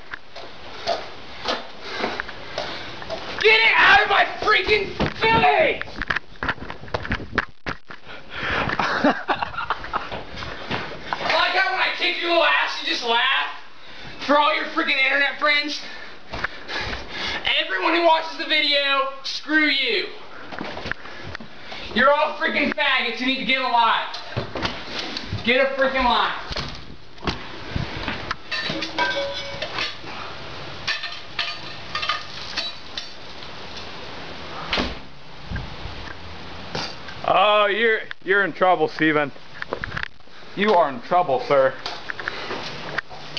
Get it out of my freaking face! Like how when I kick your little ass, you just laugh? For all your freaking internet friends? everyone who watches the video, screw you. You're all freaking faggots. You need to get a life. Get a freaking life. Oh, you're you're in trouble, Steven. You are in trouble, sir.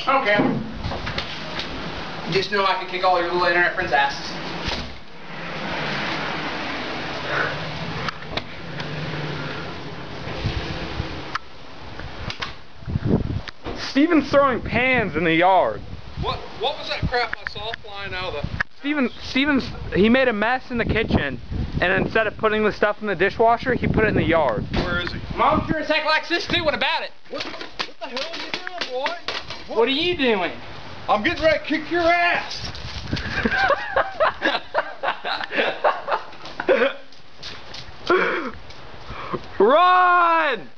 Okay. Just know I can kick all your little internet friends' asses. Steven's throwing pans in the yard. What what was that crap I saw flying out of the Steven Steven's he made a mess in the kitchen and instead of putting the stuff in the dishwasher, he put it in the yard. Where is he? Mom sure as heck likes this too. What about it? What, what the hell are you doing, boy? What are you doing? I'm getting ready to kick your ass. Run!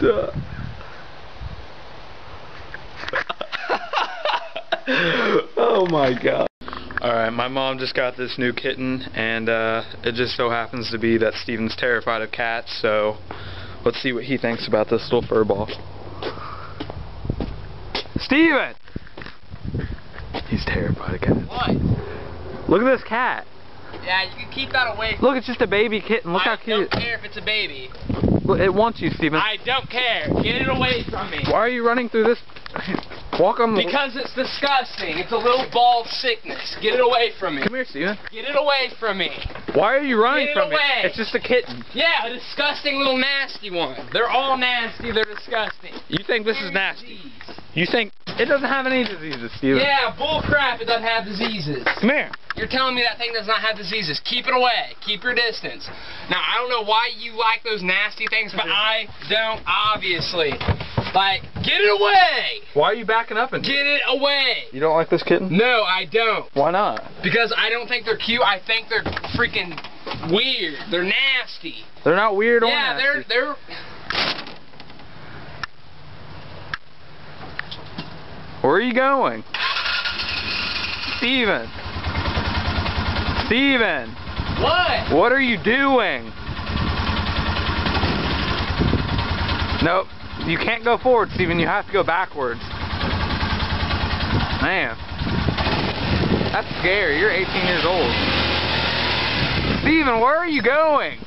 Duh. oh my god. Alright, my mom just got this new kitten, and uh, it just so happens to be that Steven's terrified of cats, so let's see what he thinks about this little fur ball. Steven! He's terrified of cats. What? Look at this cat. Yeah, you can keep that away. Look, it's just a baby kitten. Look I how cute. I don't care if it's a baby. Look, It wants you, Steven. I don't care. Get it away from me. Why are you running through this? Walk. Because it's disgusting. It's a little bald sickness. Get it away from me. Come here, Steven. Get it away from me. Why are you running Get it from away. it? It's just a kitten. Yeah, a disgusting little nasty one. They're all nasty. They're disgusting. You think this is nasty? You think it doesn't have any diseases, Steven? Yeah, bull crap. It doesn't have diseases. Come here. You're telling me that thing does not have diseases. Keep it away. Keep your distance. Now, I don't know why you like those nasty things, but I don't, obviously. Like, get it away! Why are you backing up and Get it away! You don't like this kitten? No, I don't. Why not? Because I don't think they're cute. I think they're freaking weird. They're nasty. They're not weird or yeah, nasty. they're they're. Where are you going? Steven. Steven. What? What are you doing? Nope. You can't go forward, Steven. You have to go backwards. Man. That's scary. You're 18 years old. Steven, where are you going?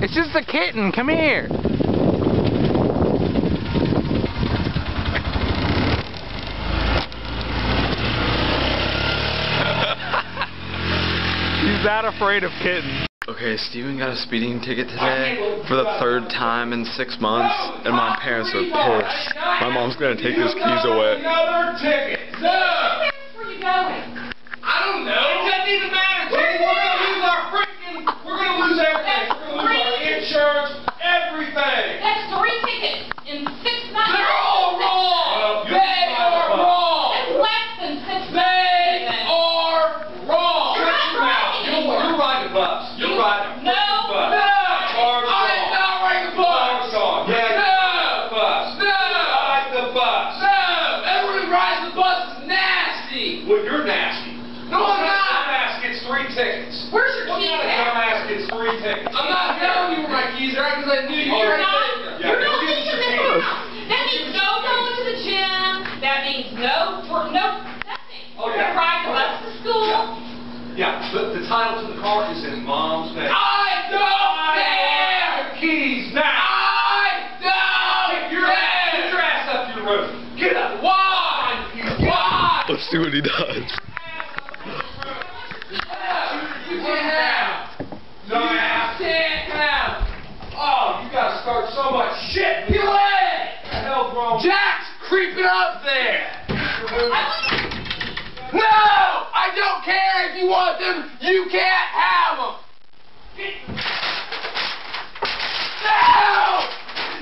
It's just a kitten. Come here. He's that afraid of kittens. Okay, Steven got a speeding ticket today for the third time in six months, and my parents are pissed. My mom's gonna take his keys away. Another ticket. No. Where are you going? I don't know. It doesn't even matter, Jay. We're gonna lose our freaking. We're gonna lose everything. We're gonna lose our insurance, everything. That's three tickets in six months. They're all wrong. They are anymore. you'll ride the bus. You'll ride the No. No. Cars I am on. not riding the bus. Cars. Yeah. No. No. Ride the bus. No. Everyone who rides the bus is nasty. Well, you're nasty. No, I'm not. Dumbass gets three tickets. Where's your What key kind of dumbass gets three tickets? I'm not telling you where my keys are because I knew you Oh, were You're not. take them. Yeah, You're go not get leaving your this keys. house. That means no going to the gym. That means no, twer- no, nothing. Oh, You're yeah. gonna ride the bus to school. Yeah, but the title to the car is in mom's name. I don't care. Keys now. I don't Get your ass, get care. your ass up your room. Get up. Why? Why? Let's see what he does. You can't You ass. can't. Oh, you gotta start so much shit. Get away. What the hell's wrong? Jack's creeping up there. No! I don't care if you want them. You can't have them. No!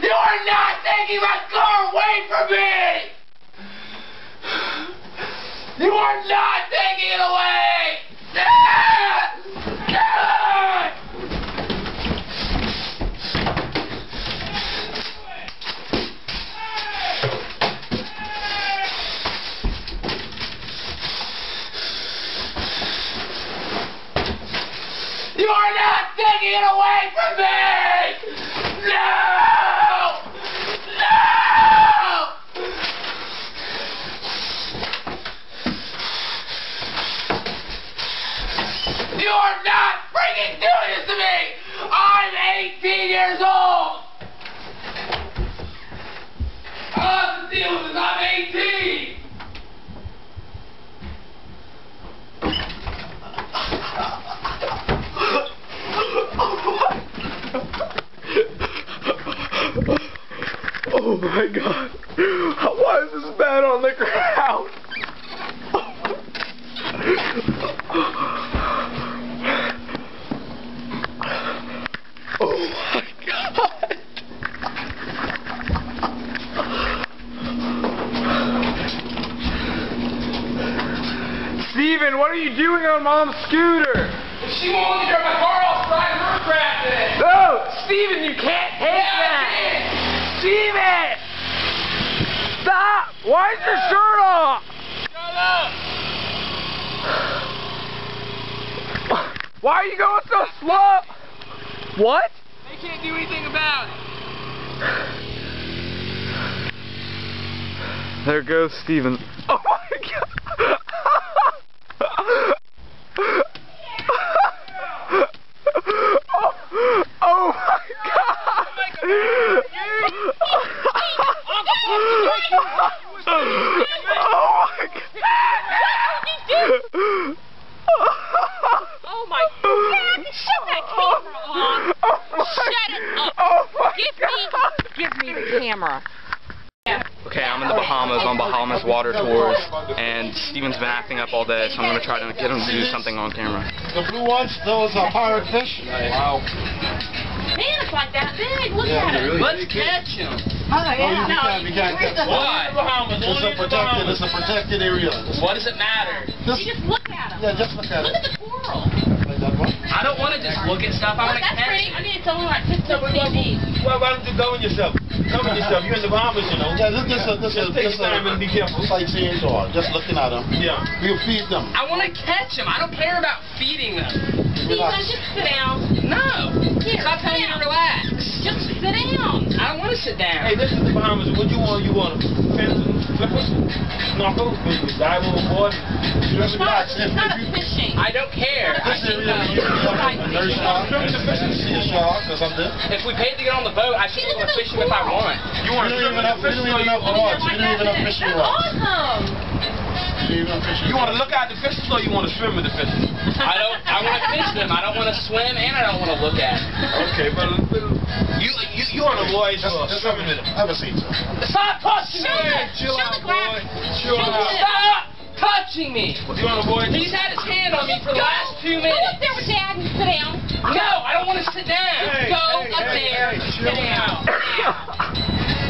You are not taking my car away from me! You are not taking it away! Ah! You are not taking it away from me! No! No! You are not freaking doing this to me! I'm 18 years old! All the deal with this, I'm 18! Oh my god. Why is this bed on the ground? Oh my god. Steven, what are you doing on mom's scooter? She won't let me drive my car off the side of her crap today. No! Steven, you can't take that! Steven! Stop! Why is your shirt off? Shut up! Why are you going so slow? What? They can't do anything about it. There goes Steven. Oh my god! oh, my god! oh my god! Oh my god! Shut that camera off! Oh Shut it up! Oh give me, give me the camera. Okay, I'm in the Bahamas on Bahamas water tours, and Steven's been acting up all day, so I'm gonna try to get him to do something on camera. The blue ones, those are pirate fish. Wow. Man, it's like that big. Look Yeah, at it. really Let's catch him. Oh, oh yeah. you no, can't- you can't where's catch the- Why? It's a protected, it's a protected area. What does it matter? Just, You just look at him. yeah, just look at Look it. at the coral. Like that one. I don't want to just look at stuff. I Oh, want to catch pretty. it. I mean, it's only like 15 cm. Well, why don't you go in yourself? Govern yourself. You're in the Bahamas, you know. Yeah, this, this, is- this, Just is take this your time and be careful. is sightseeing tour. Just looking at them. Yeah. We'll feed them. I want to catch them. I don't care about feeding them. Steven, Relax. just sit down. No. Here, Stop telling me to relax. Just sit down. I don't want to sit down. Hey, this is the Bahamas. What you want? You want fins and flippers? Snorkel? Maybe dive overboard? Just relax. It's If, not if a you, fishing. I don't care. I this think, area, uh, you have very sharp. If you see a shark or something. if we paid to get on the boat, I should be able to fish them if I want. You We want don't to even have, we don't even have rods. We don't even have fishing That's awesome. You want to look at the fishes or you want to swim with the fishes? I don't. I want to fish them. I don't want to swim and I don't want to look at. them. Okay, but, but you you you want to avoid Just, uh, just have, swimming with them. have a seat, sir. Stop touching Show me! the, chill show out, the glass. boy. Chill out. Stop touching me! You want to avoid He's had his hand on me for the last two minutes. Go up there with Dad and sit down. No, I don't want to sit down. Hey, Go hey, up hey, there. hey, sit down.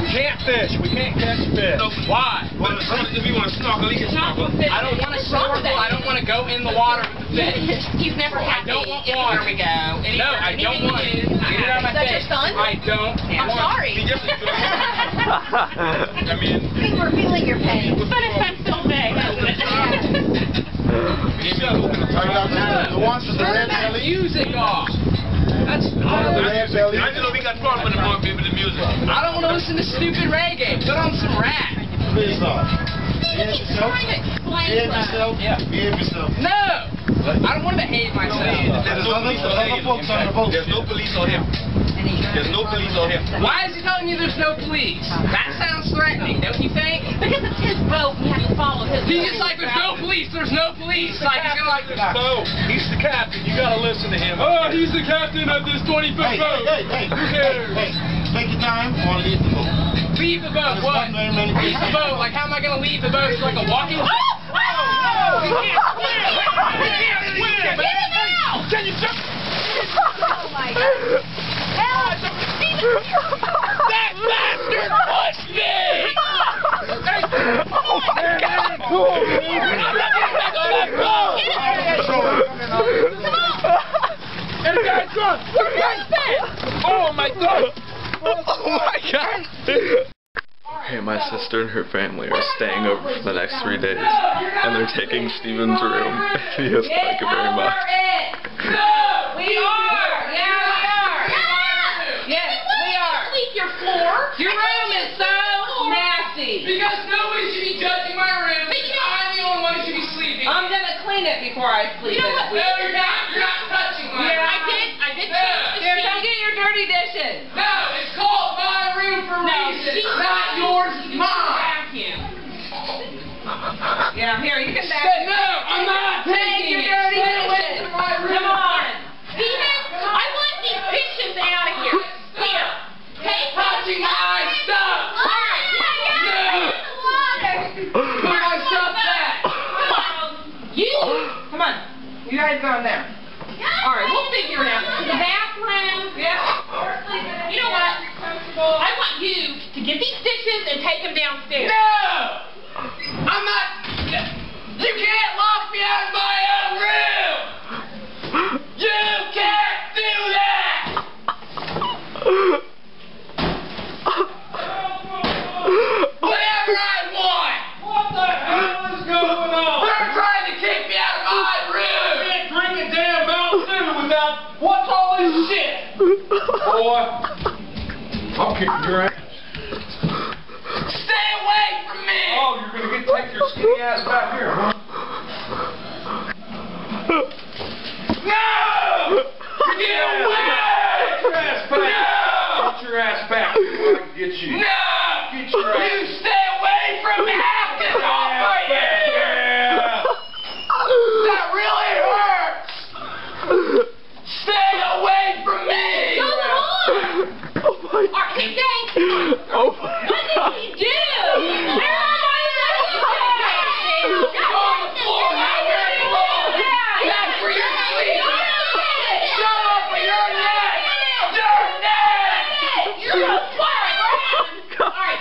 We can't fish. We can't catch fish. So why? But if you want to snorkel, you can snorkel. I don't want to snorkel. I don't want to go in the water with the fish. He's never I had don't me want anywhere water. we go. No, I don't want it. Get it out of my Is that your son? I don't. I'm want sorry. He just I mean, We're feeling your pain. But if I'm so big, give me a look at the Right now, the, the ones with the red Turn that belly. music off. That's. The red belly. I know we got fun with the more people the music. I don't want to listen to stupid reggae. Put on some rap. Please yourself. Behave yourself. Yeah. Behave yourself. No! I don't want to behave myself. There's no police on him. There's no police on him. There's no police on him. Why is he telling you there's no police? That sounds threatening, don't you think? Because it's his boat, we have to follow his He's just like, there's no police, there's no police. Like, he's like, No, he's the captain. You gotta listen to him. Oh, he's the captain of this 20 foot Hey, hey, hey, hey, hey, hey, take your time or leave the boat. Leave the boat. What? not very many Leave the boat. Like, how am I gonna leave the boat? It's like a walking. Oh, No! He can't oh! swim! He can't swim! Get him out! Can you jump? Oh my god. Help! That bastard pushed me! Oh my god! I'm not getting back on that boat! And the guy's gone. Oh my god oh my god! Hey, my sister and her family are staying over for the next three days, and they're taking Steven's room. he has to like it very much. We are! We are! We are! Your floor. Your room is so nasty. Because nobody should be judging my room. I'm the only one should be sleeping. I'm gonna clean it before I sleep. You know what? No, you're not. You're not. Dirty dishes. No, it's called my room for No, reasons. not yours, mine. Vacuum. Yeah, here, you can vacuum. no, I'm not Take taking your it. dirty Stay away from my room. Come on. Steven, I want these dishes out of here. Here. Take Touching my stuff. All right, yeah, yeah. No. The water. Put my stuff. You. Come on. You guys go in there. All right, we'll figure it out. The bathroom. Yeah. You know what? I want you to get these dishes and take them downstairs. No! I'm not. You can't lock me out of my own room! You can't do that! Whatever I want! What the hell is going on? They're trying to kick me out of my room! can't drink a damn Mountain Dew without. What's all this shit? Boy, I'm kicking your ass. Stay away from me! Oh, you're gonna get take your skinny ass back here, huh? No! Get away! Get your ass back. No! Get your ass back. before I can get you. No! Get your ass. You stay away from me! Get off my ear! That really hurts! Stay away from me! Oh my All right, hey, Dave, come on. Oh What did he do? Where am I On the floor, not where it belongs! That's where you're sleeping! Shut up or you're next! You're next! You're a fire All right,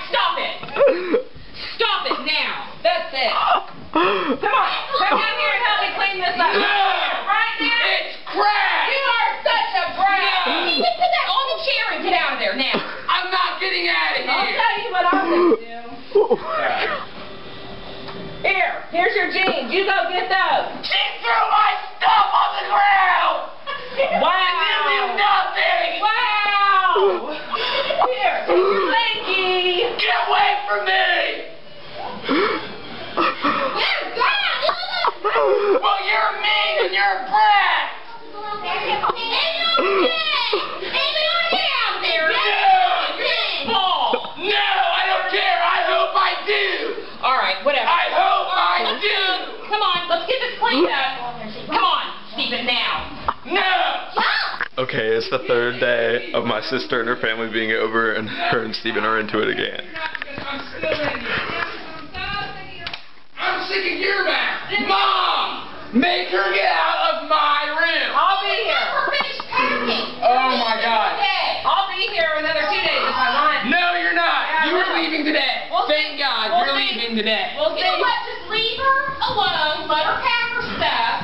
stop it. Stop it now. That's it. Come on. Come down here and help me clean this up. No! Right now. It's crap! You are such a brat. No. You just put that on the chair and get out of there now. I'm not getting out of here. I'll tell you what I'm going to do. Here, here's your jeans. You go get those. She threw my stuff on the ground! Wow. You do nothing! Wow. Here, Blanky. Get away from me! Well, you're mean and you're a brat! I hope I do. All right, whatever. I hope I do. Come on, let's get this cleaned up. Come on, Stephen, now. No. Okay, it's the third day of my sister and her family being over, and her and Steven are into it again. I'm sick of your mouth. Mom, make her get out of my room. I'll be here. Oh my God. I'll be here another two days if I want. No, you're not. Yeah, You're no. leaving today. We'll Thank see. God, We'll you're see. leaving today. We'll You see. know what? Just leave her alone. Let her pack her stuff.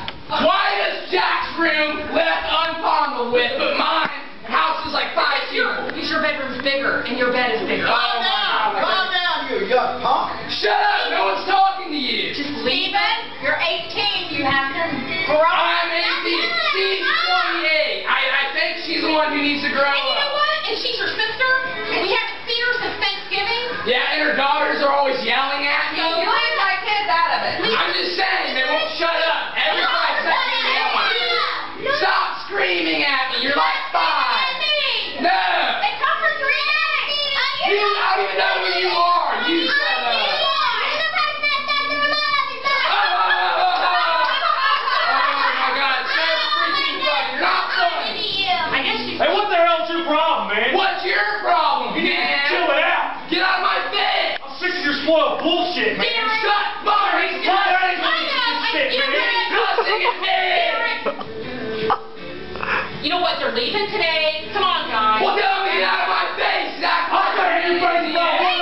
Why is Jack's room left unfondled with, but mine house is like five people? Because your bedroom's bigger and your bed is bigger. Oh my God. Calm down, you young punk. Shut up! No one's talking to you. Just leave it. you're 18. You have to grow I'm 18. She's 28. I, I think she's the one who needs to grow And you know up. what? And she's your sister. Yeah, and her daughters are always yelling at know what? They're leaving today. Come on, guys. Well, tell me get out of my face, Zach. I'll tell you crazy about what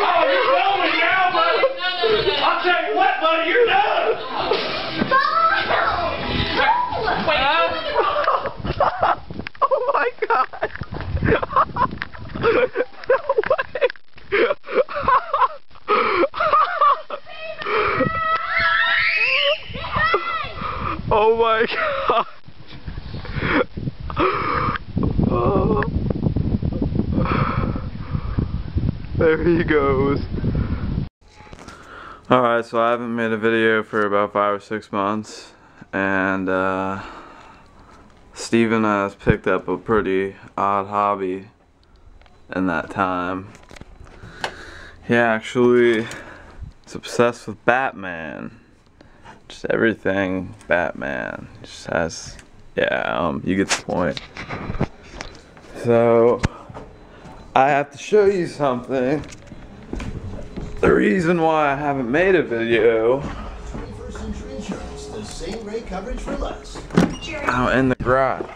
Oh, you're going now, buddy. No, no, no, no. I'll tell you what, buddy, you're done. Wait. oh my god! no way! oh my god! Oh. There he goes. Alright, so I haven't made a video for about five or six months, and uh, Steven has picked up a pretty odd hobby in that time. He actually is obsessed with Batman. Just everything Batman. Just has, yeah, um, you get the point. So, I have to show you something. The reason why I haven't made a video The same rate coverage for less. out in the garage.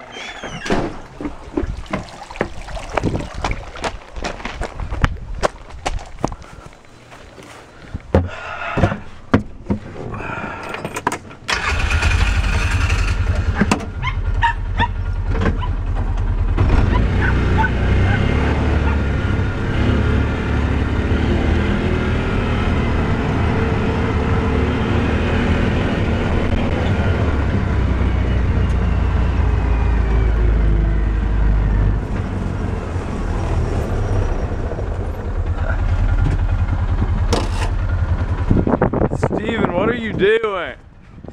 Steven, what are you doing?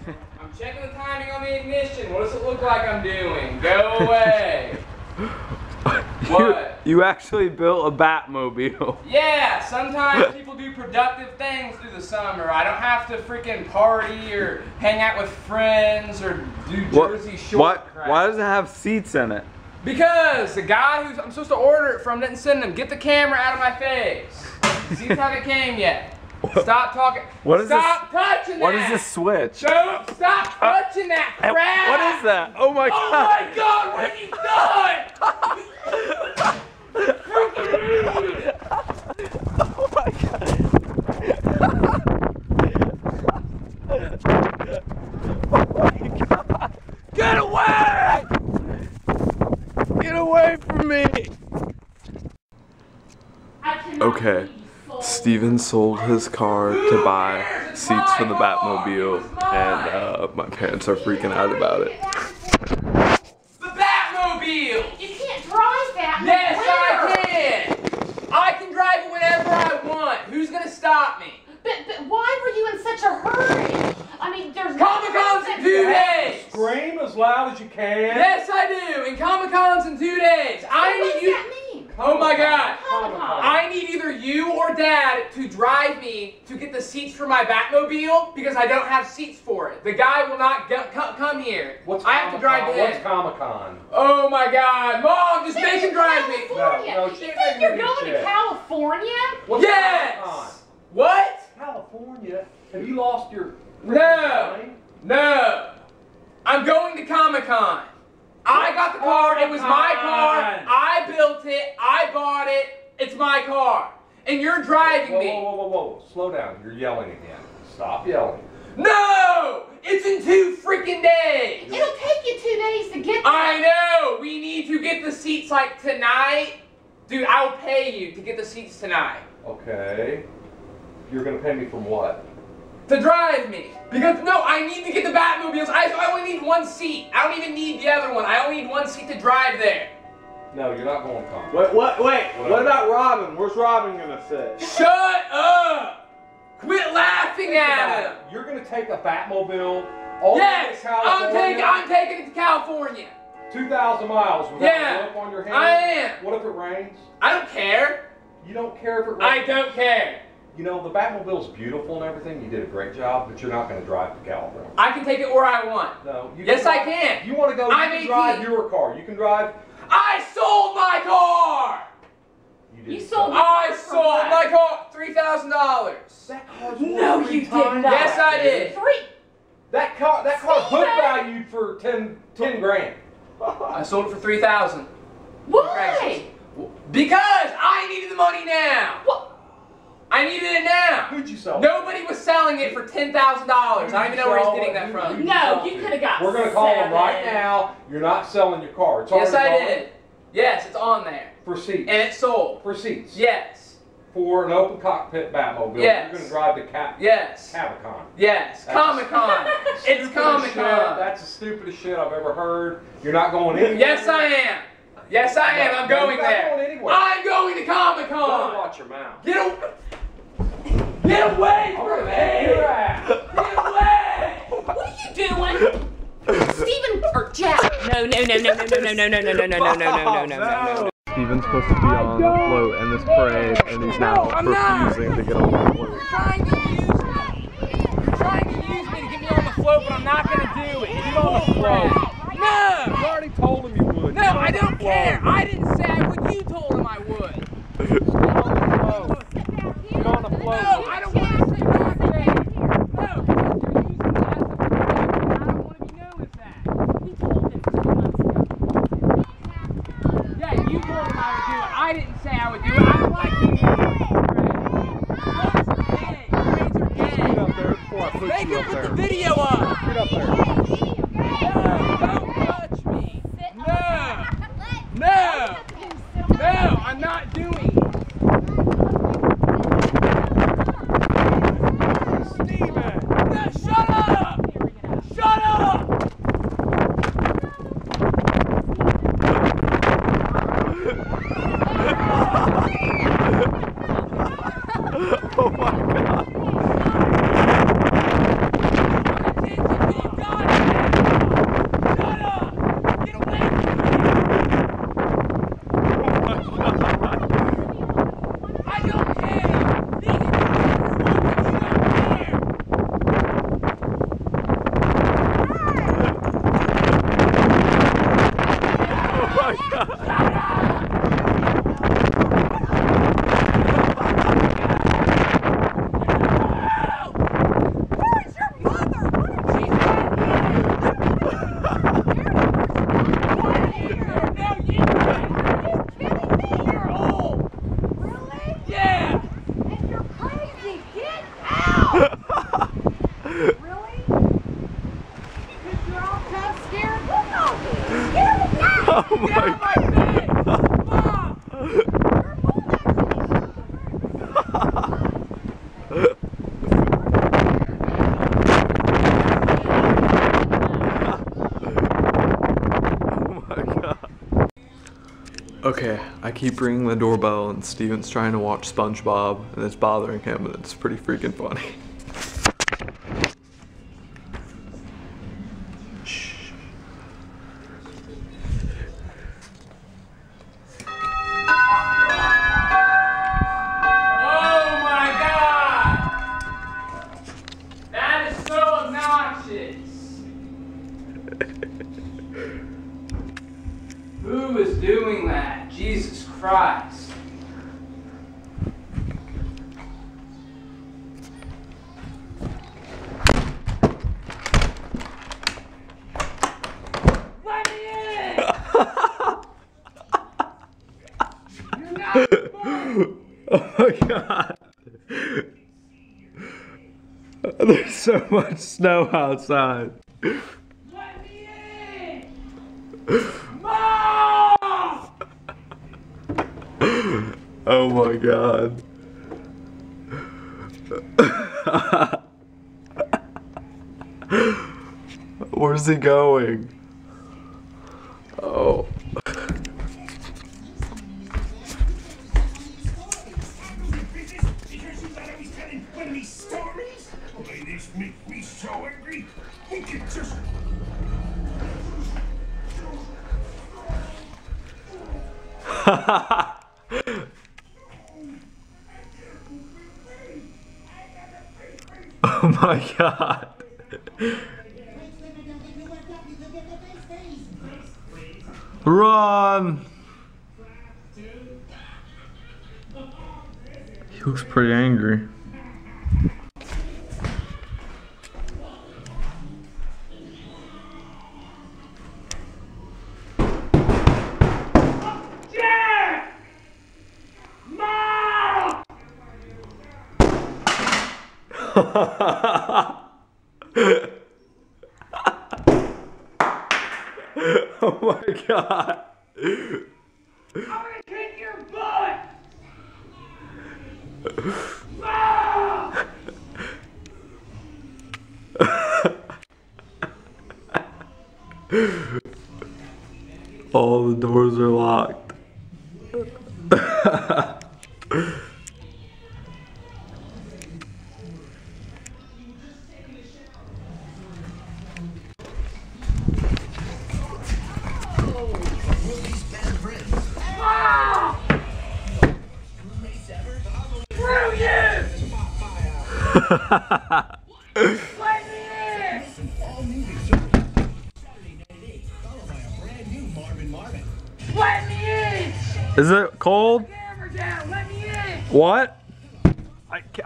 I'm checking the timing on the ignition. What does it look like I'm doing? Go away. What? You, you actually built a Batmobile. Yeah, sometimes people do productive things through the summer. I don't have to freaking party or hang out with friends or do What, Jersey Shore what, crap. why does it have seats in it? Because the guy who's I'm supposed to order it from didn't send them. Get the camera out of my face. Seats haven't came yet. Stop talking. What is Stop this? touching What that. is this switch? Don't stop touching that Eh, crap. What is that? Oh my god. Oh god. my god, what have you done? Get away! Get away from me! Okay, Steven sold his car to buy seats for the Batmobile, and uh, my parents are freaking out about it. The Batmobile! You can't drive that. Yes, Where? I can! I can drive it whenever I want. Who's gonna stop me? But, but why were you in such a hurry? I mean, there's Comic Con's in two days! Scream as loud as you can. Yes, I do! And Comic Con's in two days! I what need does you. that mean? Oh my god! I need either you or dad to drive me to get the seats for my Batmobile because I don't have seats for it. The guy will not go, co- come here. What's I have to drive to Comic-Con? him. What's Comic Con? Oh my god, Mom, just make him drive me. No, no, you think you're gonna to. California? What's Yes! Comic-Con? What? California? Have you lost your No. mind? No. I'm going to Comic Con. I got the car. It was my car. I built it. I bought it. It's my car. And you're driving Whoa, me. whoa, whoa, whoa, whoa. Slow down. You're yelling again. Stop yelling. No! It's in two freaking days. It'll take you two days to get there. I know. We need to get the seats like tonight. Dude, I'll pay you to get the seats tonight. Okay. You're gonna pay me from what? To drive me. Because, no, I need to get the Batmobiles. I, I only need one seat. I don't even need the other one. I only need one seat to drive there. No, you're not going Comic. Wait, what, wait, what about Robin? Where's Robin gonna sit? Shut up! Quit laughing at about him. You're gonna take a Batmobile all Yes, the way to I'm California. taking, I'm taking it to California. 2,000 miles without Yeah, a rope on your hand. I am. What if it rains? I don't care. You don't care if it rains. I don't care. You know, the Batmobile's beautiful and everything. You did a great job, but you're not going to drive to California. I can take it where I want. No. You Yes, can I drive- can. You want to go? You I'm can 18. drive your car. You can drive. I sold my car. You, You didn't sold sell I sold what? my car three thousand dollars. That car's No, you did not. Yes, I did. Three. That car, that car book valued for 10, 10 grand. I sold it for three thousand. Why? Because I needed the money now. What? I needed it now. Who'd you sell? Nobody was selling it for ten thousand dollars. I don't even know where he's getting that from. No, you could have got We're gonna call him right now. You're not selling your car. It's Yes, I gone did. Yes, it's on there. For seats. And it sold. for seats. Yes. For an open cockpit Batmobile. Yes. You're gonna drive the Cap. Yes. Cavicon. Yes. That's- Comic Con. it's Stupidest Comic. Con. That's the stupidest shit I've ever heard. You're not going anywhere. Yes, I am. Yes, I am. I'm going you're not there. going anywhere. I'm going to Comic You better Con. watch your mouth. Get a. Get away from me! Get away! What are you doing? Steven or Jack? No, no, no, no, no, no, no, no, no, no, no, no, no, no, no, no, no. Steven's supposed to be on the float in this parade, and he's now refusing to get on the float. trying to use me. You're trying to use me to get me on the float, but I'm not gonna do it. Get on the float. No! You already told him you would. No, I don't care. I didn't say I would. You told him I would. Get on the float. Get on the float. No, I don't want to sit back there. No, because you're using me as a project, I don't want to be known as that. He told him two months ago. Yeah, you told him I would do it. I didn't say I would do it. I don't like you. Grades are gay. Grades are gay. Get up there before I put Make him put the video up. Get up there. No, don't touch me. No. No. No, I'm not doing it. Steven. No, shut up. Shut up. oh my god. I don't care. These are you don't care. Oh my god. Yeah. Oh my Oh my god. Okay, I keep ringing the doorbell and Steven's trying to watch SpongeBob and it's bothering him and it's pretty freaking funny. snow outside. Let me in! Mom! Oh my god. Where's he going? All the doors are locked.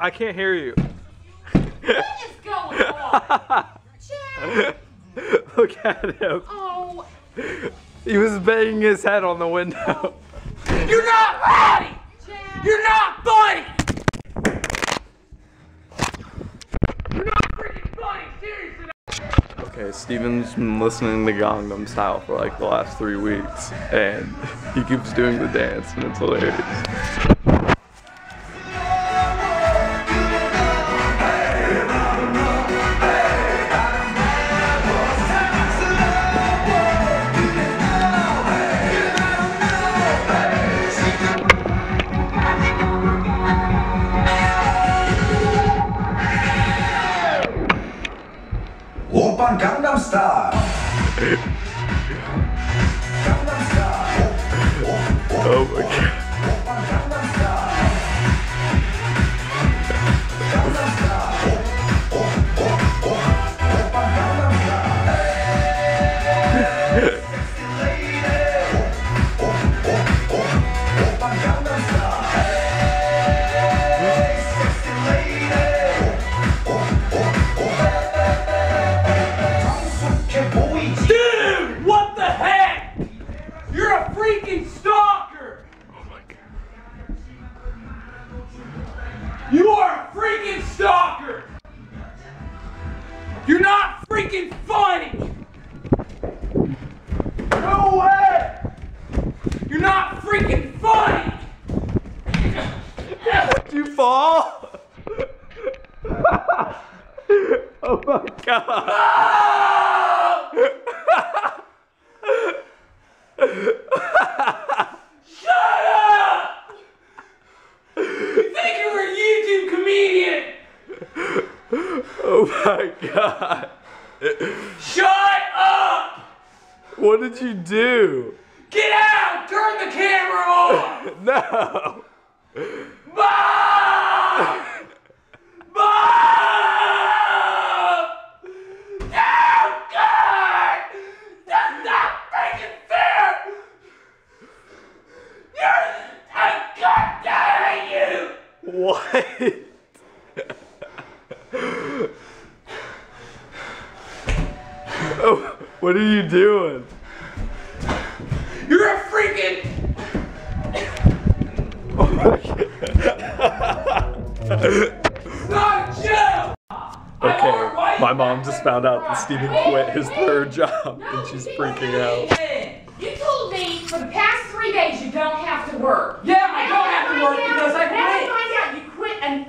I can't hear you. What is going on? Look at him. Oh. He was banging his head on the window. You're not ready! You're not funny! You're not freaking funny, seriously! Okay, Steven's been listening to Gangnam Style for like the last three weeks, and he keeps doing the dance, and it's hilarious. What are you doing? You're a freaking. Oh my god. Stop, Okay, my mom just found out that Steven quit his third job and she's freaking out. You told me for the past three days you don't have to work. Yeah, I don't have to work because I quit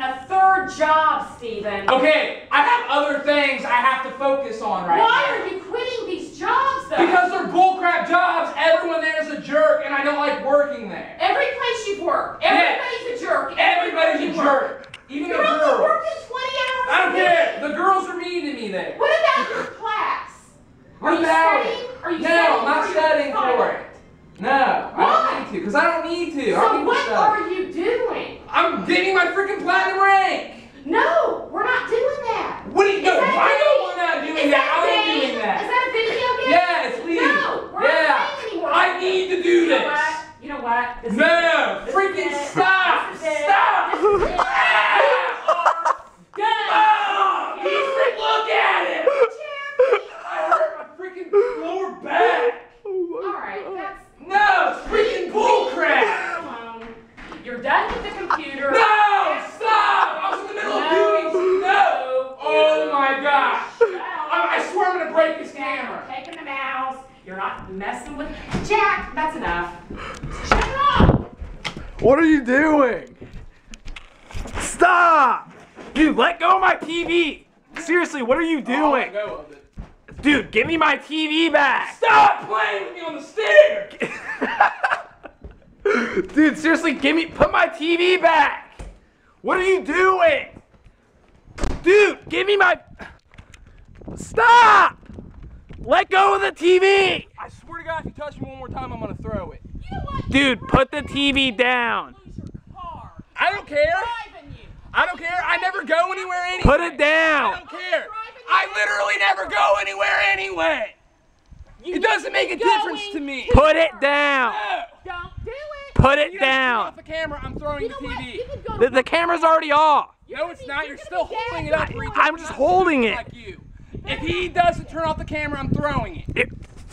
a third job, Steven. Okay, I have other things I have to focus on right Why now. Why are you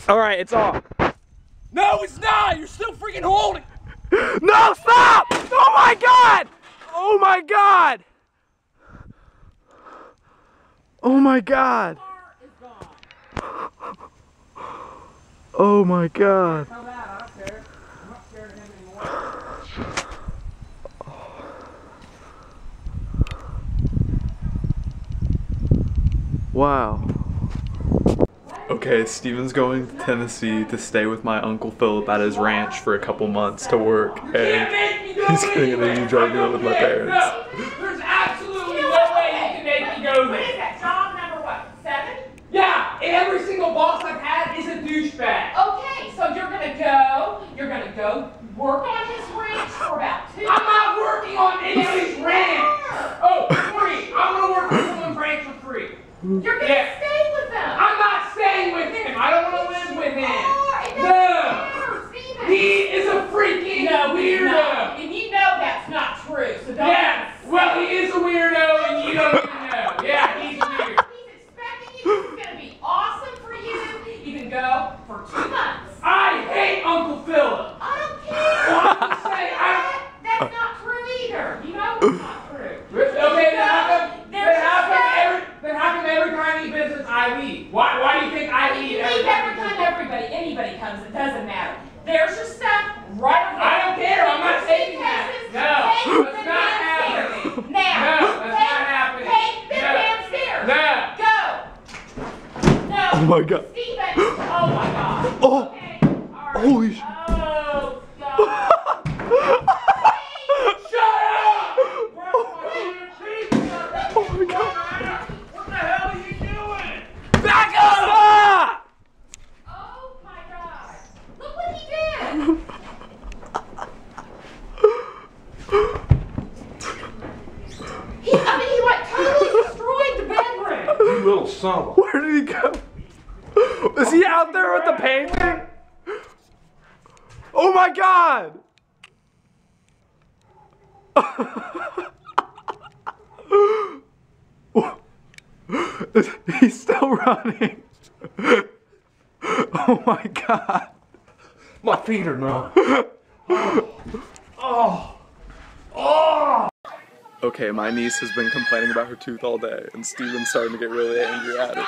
All right, it's off. No, it's not. You're still freaking holding. No, stop! Oh my God! Oh my God! Oh my God! Oh my God! Wow. Okay, Steven's going to Tennessee to stay with my Uncle Philip at his ranch for a couple months to work, and he's getting in a huge argument with my parents. niece has been complaining about her tooth all day, and Steven's starting to get really angry at it.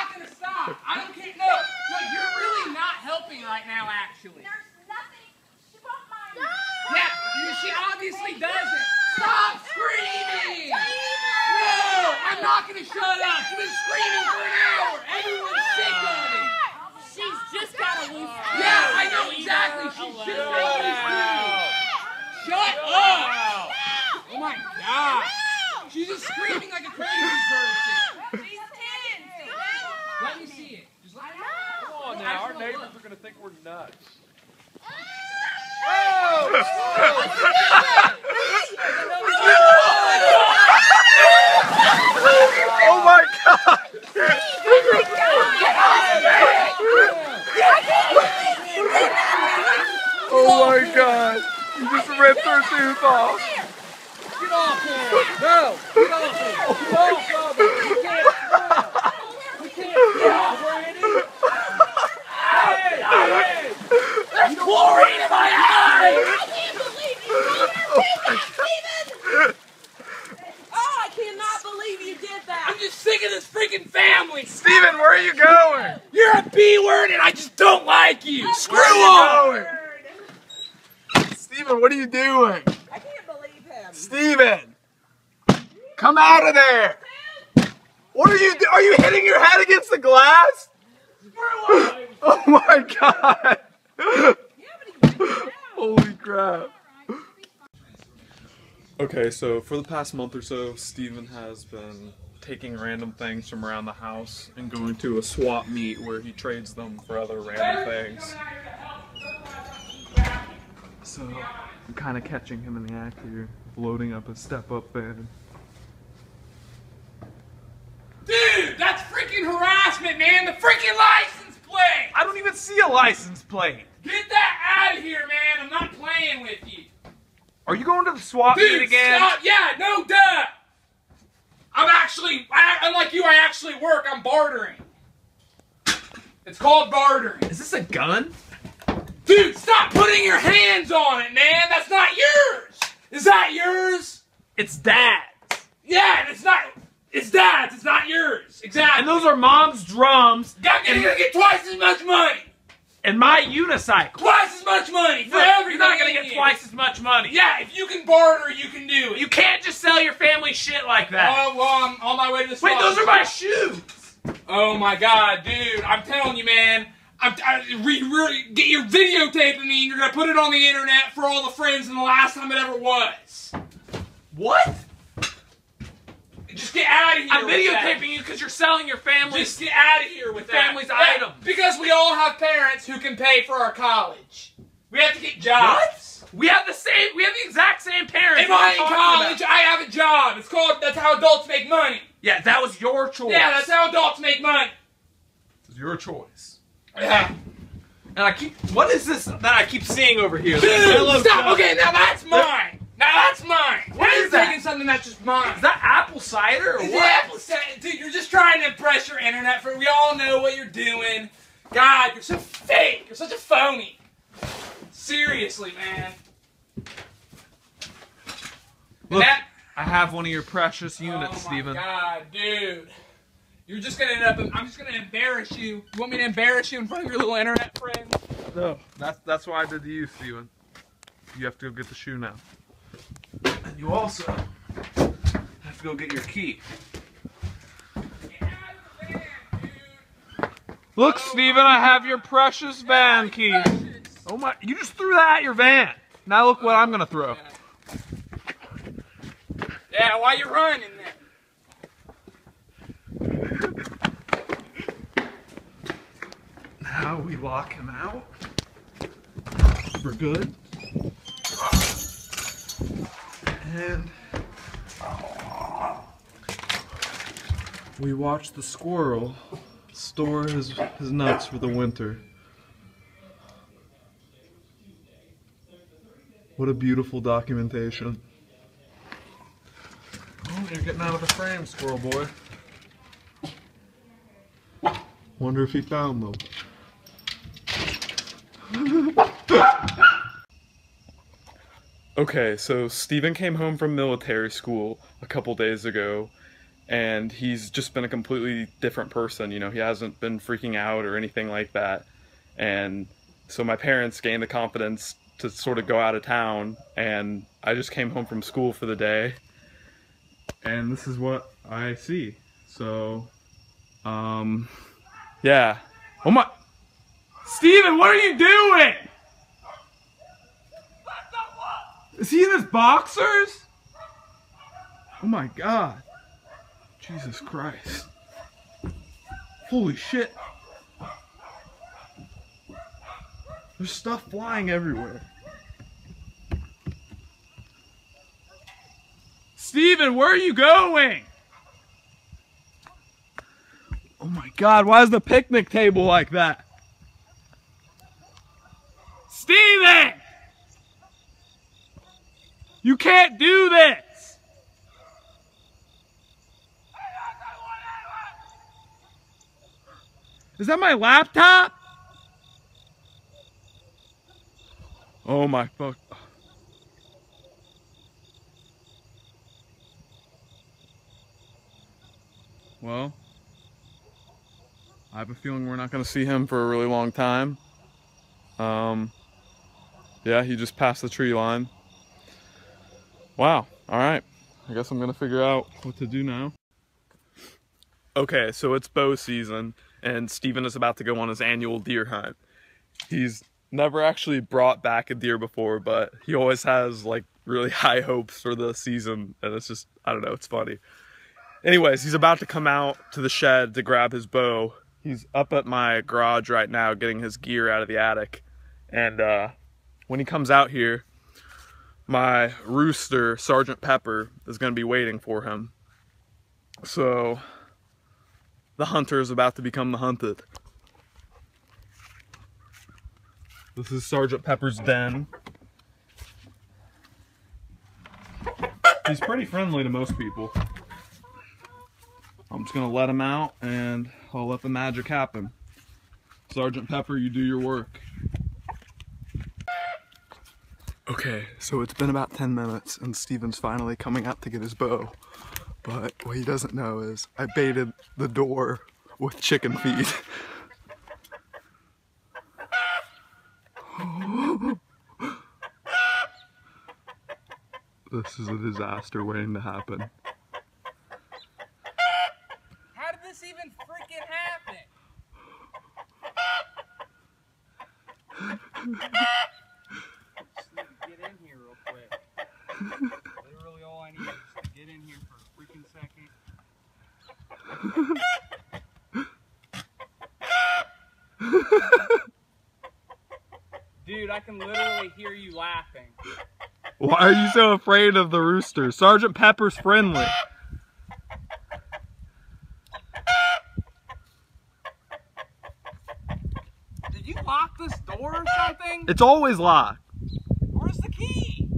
Okay, so for the past month or so, Steven has been taking random things from around the house and going to a swap meet where he trades them for other random things. So I'm kind of catching him in the act here, loading up a step up band. Dude, that's freaking harassment, man! The freaking license plate! I don't even see a license plate! Are you going to the swap Dude, meet again? stop. Yeah, no, duh. I'm actually, I, unlike you, I actually work. I'm bartering. It's called bartering. Is this a gun? Dude, stop putting your hands on it, man. That's not yours. Is that yours? It's dad's. Yeah, and it's not. It's dad's. It's not yours. Exactly. And those are mom's drums. Yeah, you're gonna get twice as much money. And my unicycle. Twice as much money for everything. You're not gonna get here. twice as much money. Yeah, if you can barter, you can do it. You can't just sell your family shit like that. Oh, well, I'm on my way to the store. Wait, those are my shoes. Oh my god, dude! I'm telling you, man. I'm I, re, re, get your videotaping me, and you're gonna put it on the internet for all the friends, and the last time it ever was. What? Just get out of here. I'm that. videotaping you because you're selling your family's. Just get out of here with that. Family's Yeah, items. Because we all have parents who can pay for our college. We have to get jobs. What? We have the same. We have the exact same parents. If I in college, about? I have a job. It's called. That's how adults make money. Yeah, that was your choice. Yeah, that's how adults make money. It was your choice. Yeah. And I keep. What is this that I keep seeing over here? Dude, stop. Okay, now that's mine. Now that's mine. What is that? taking something that's just mine. Is that apple cider or Is what? apple cider? Dude, you're just trying to impress your internet friend. We all know what you're doing. God, you're so fake. You're such a phony. Seriously, man. Look, that- I have one of your precious oh units, oh my Steven. God, dude. You're just gonna end up. I'm just gonna embarrass you. You want me to embarrass you in front of your little internet friends? No, that's that's why I did to you, Steven. You have to go get the shoe now. And you also have to go get your key. Look, Steven, I have your precious van key. Oh my, you just threw that at your van. Now look what I'm gonna throw. Yeah, why you running then? Now we lock him out. We're good. And we watch the squirrel store his, his nuts for the winter. What a beautiful documentation. Oh, you're getting out of the frame, squirrel boy. Wonder if he found them. Okay, so Steven came home from military school a couple days ago, and he's just been a completely different person. You know, he hasn't been freaking out or anything like that. And so my parents gained the confidence to sort of go out of town, and I just came home from school for the day. And this is what I see. So, um, yeah. Oh my. Steven, what are you doing? Is he in his boxers? Oh my god. Jesus Christ. Holy shit. There's stuff flying everywhere. Steven, where are you going? Oh my god, why is the picnic table like that? Steven! You can't do this! Is that my laptop? Oh my fuck. Well, I have a feeling we're not going to see him for a really long time. Um, yeah, he just passed the tree line. Wow. All right. I guess I'm going to figure out what to do now. Okay, so it's bow season, and Steven is about to go on his annual deer hunt. He's never actually brought back a deer before, but he always has like really high hopes for the season, and it's just, I don't know, it's funny. Anyways, he's about to come out to the shed to grab his bow. He's up at my garage right now getting his gear out of the attic. And uh, when he comes out here, my rooster, Sergeant Pepper, is going to be waiting for him. So the hunter is about to become the hunted. This is Sergeant Pepper's den. He's pretty friendly to most people. I'm just gonna let him out and I'll let the magic happen. Sergeant Pepper, you do your work. Okay, so it's been about 10 minutes and Steven's finally coming out to get his bow. But what he doesn't know is I baited the door with chicken feed. this is a disaster waiting to happen. How did this even freaking happen? Just need to get in here real quick. Literally all I need is to get in here for a freaking second. Dude, I can literally hear you laughing. Why are you so afraid of the rooster? Sergeant Pepper's friendly. Did you lock this door or something? It's always locked. Where's the key?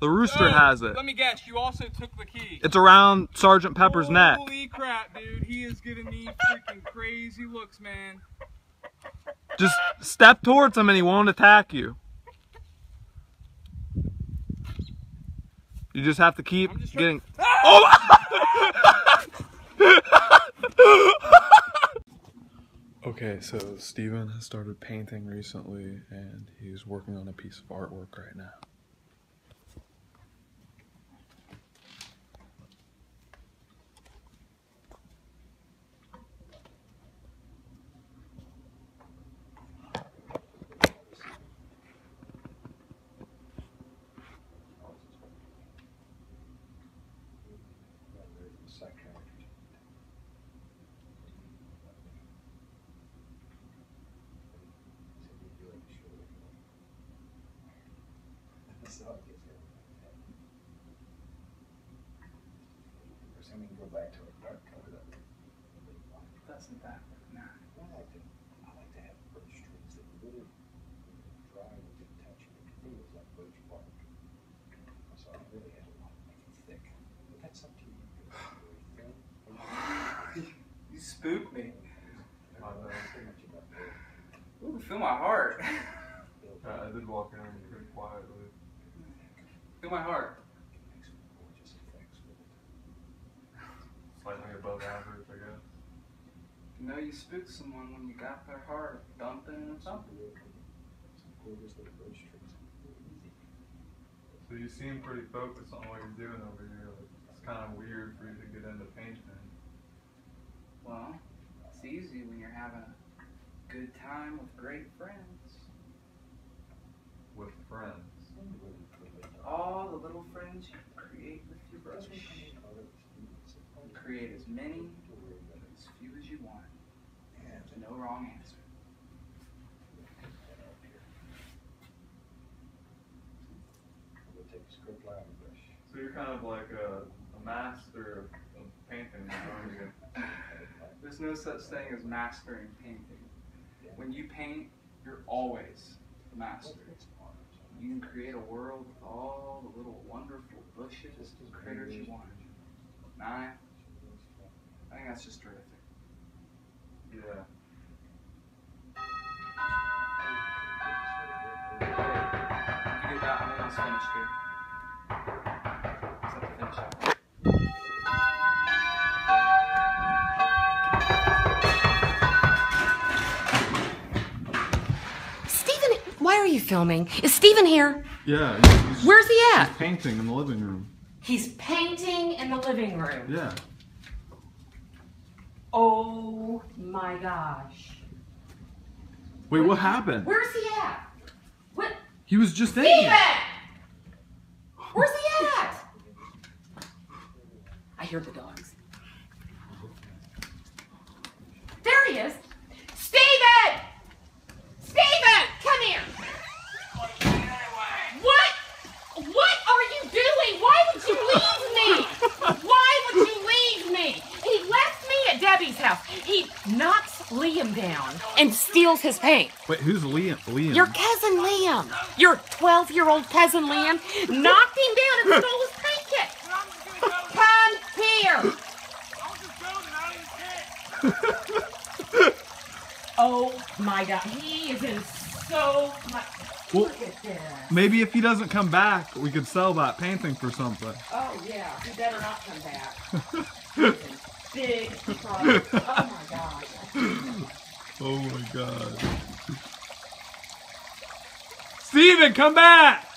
The rooster Oh, has it. Let me guess, you also took the key. It's around Sergeant Pepper's neck. Holy crap, dude. He is giving me freaking crazy looks, man. Just step towards him and he won't attack you. You just have to keep getting. Oh! okay, so Steven has started painting recently and he's working on a piece of artwork right now. Assuming go back to a dark color that Doesn't that nah. I like to I like to have birch trees that really dry with good texture. It feels like birch bark. So I really had to make it thick. But that's up to you. Very thin. You spooked me. Ooh, feel my heart. I did walk in pretty quietly. feel my heart. Slightly above average, I guess. You know you spooked someone when you got their heart dumping or something. So you seem pretty focused on what you're doing over here. Like, it's kind of weird for you to get into painting. Well, it's easy when you're having a good time with great friends. With friends. All the little friends you create with your brush. Create as many, as few as you want. There's no wrong answer. We'll take a script line brush. So you're kind of like a, a master of, of painting, aren't you? There's no such thing as mastering painting. When you paint, you're always the master. You can create a world with all the little wonderful bushes and critters you want. Nah, I think that's just terrific. Yeah. You get that, I'm almost finished here. Why are you filming? Is Steven here? Yeah. he's- Where's he at? He's painting in the living room. He's painting in the living room. Yeah. Oh my gosh. Wait, what happened? Where's he at? What? He was just in Steven! Where's he at? I hear the dogs. There he is. Steven! Steven! What? What are you doing? Why would you leave me? Why would you leave me? He left me at Debbie's house. He knocks Liam down and steals his paint. Wait, who's Liam? Liam. Your cousin Liam. Your 12 year old cousin Liam knocked him down and stole his paint kit. Come here. oh my god, he is in so much. Well, Look at this. Maybe if he doesn't come back, we could sell that painting for something. Oh yeah, he better not come back. Big trouble. Oh my god. Oh my god. Steven, come back!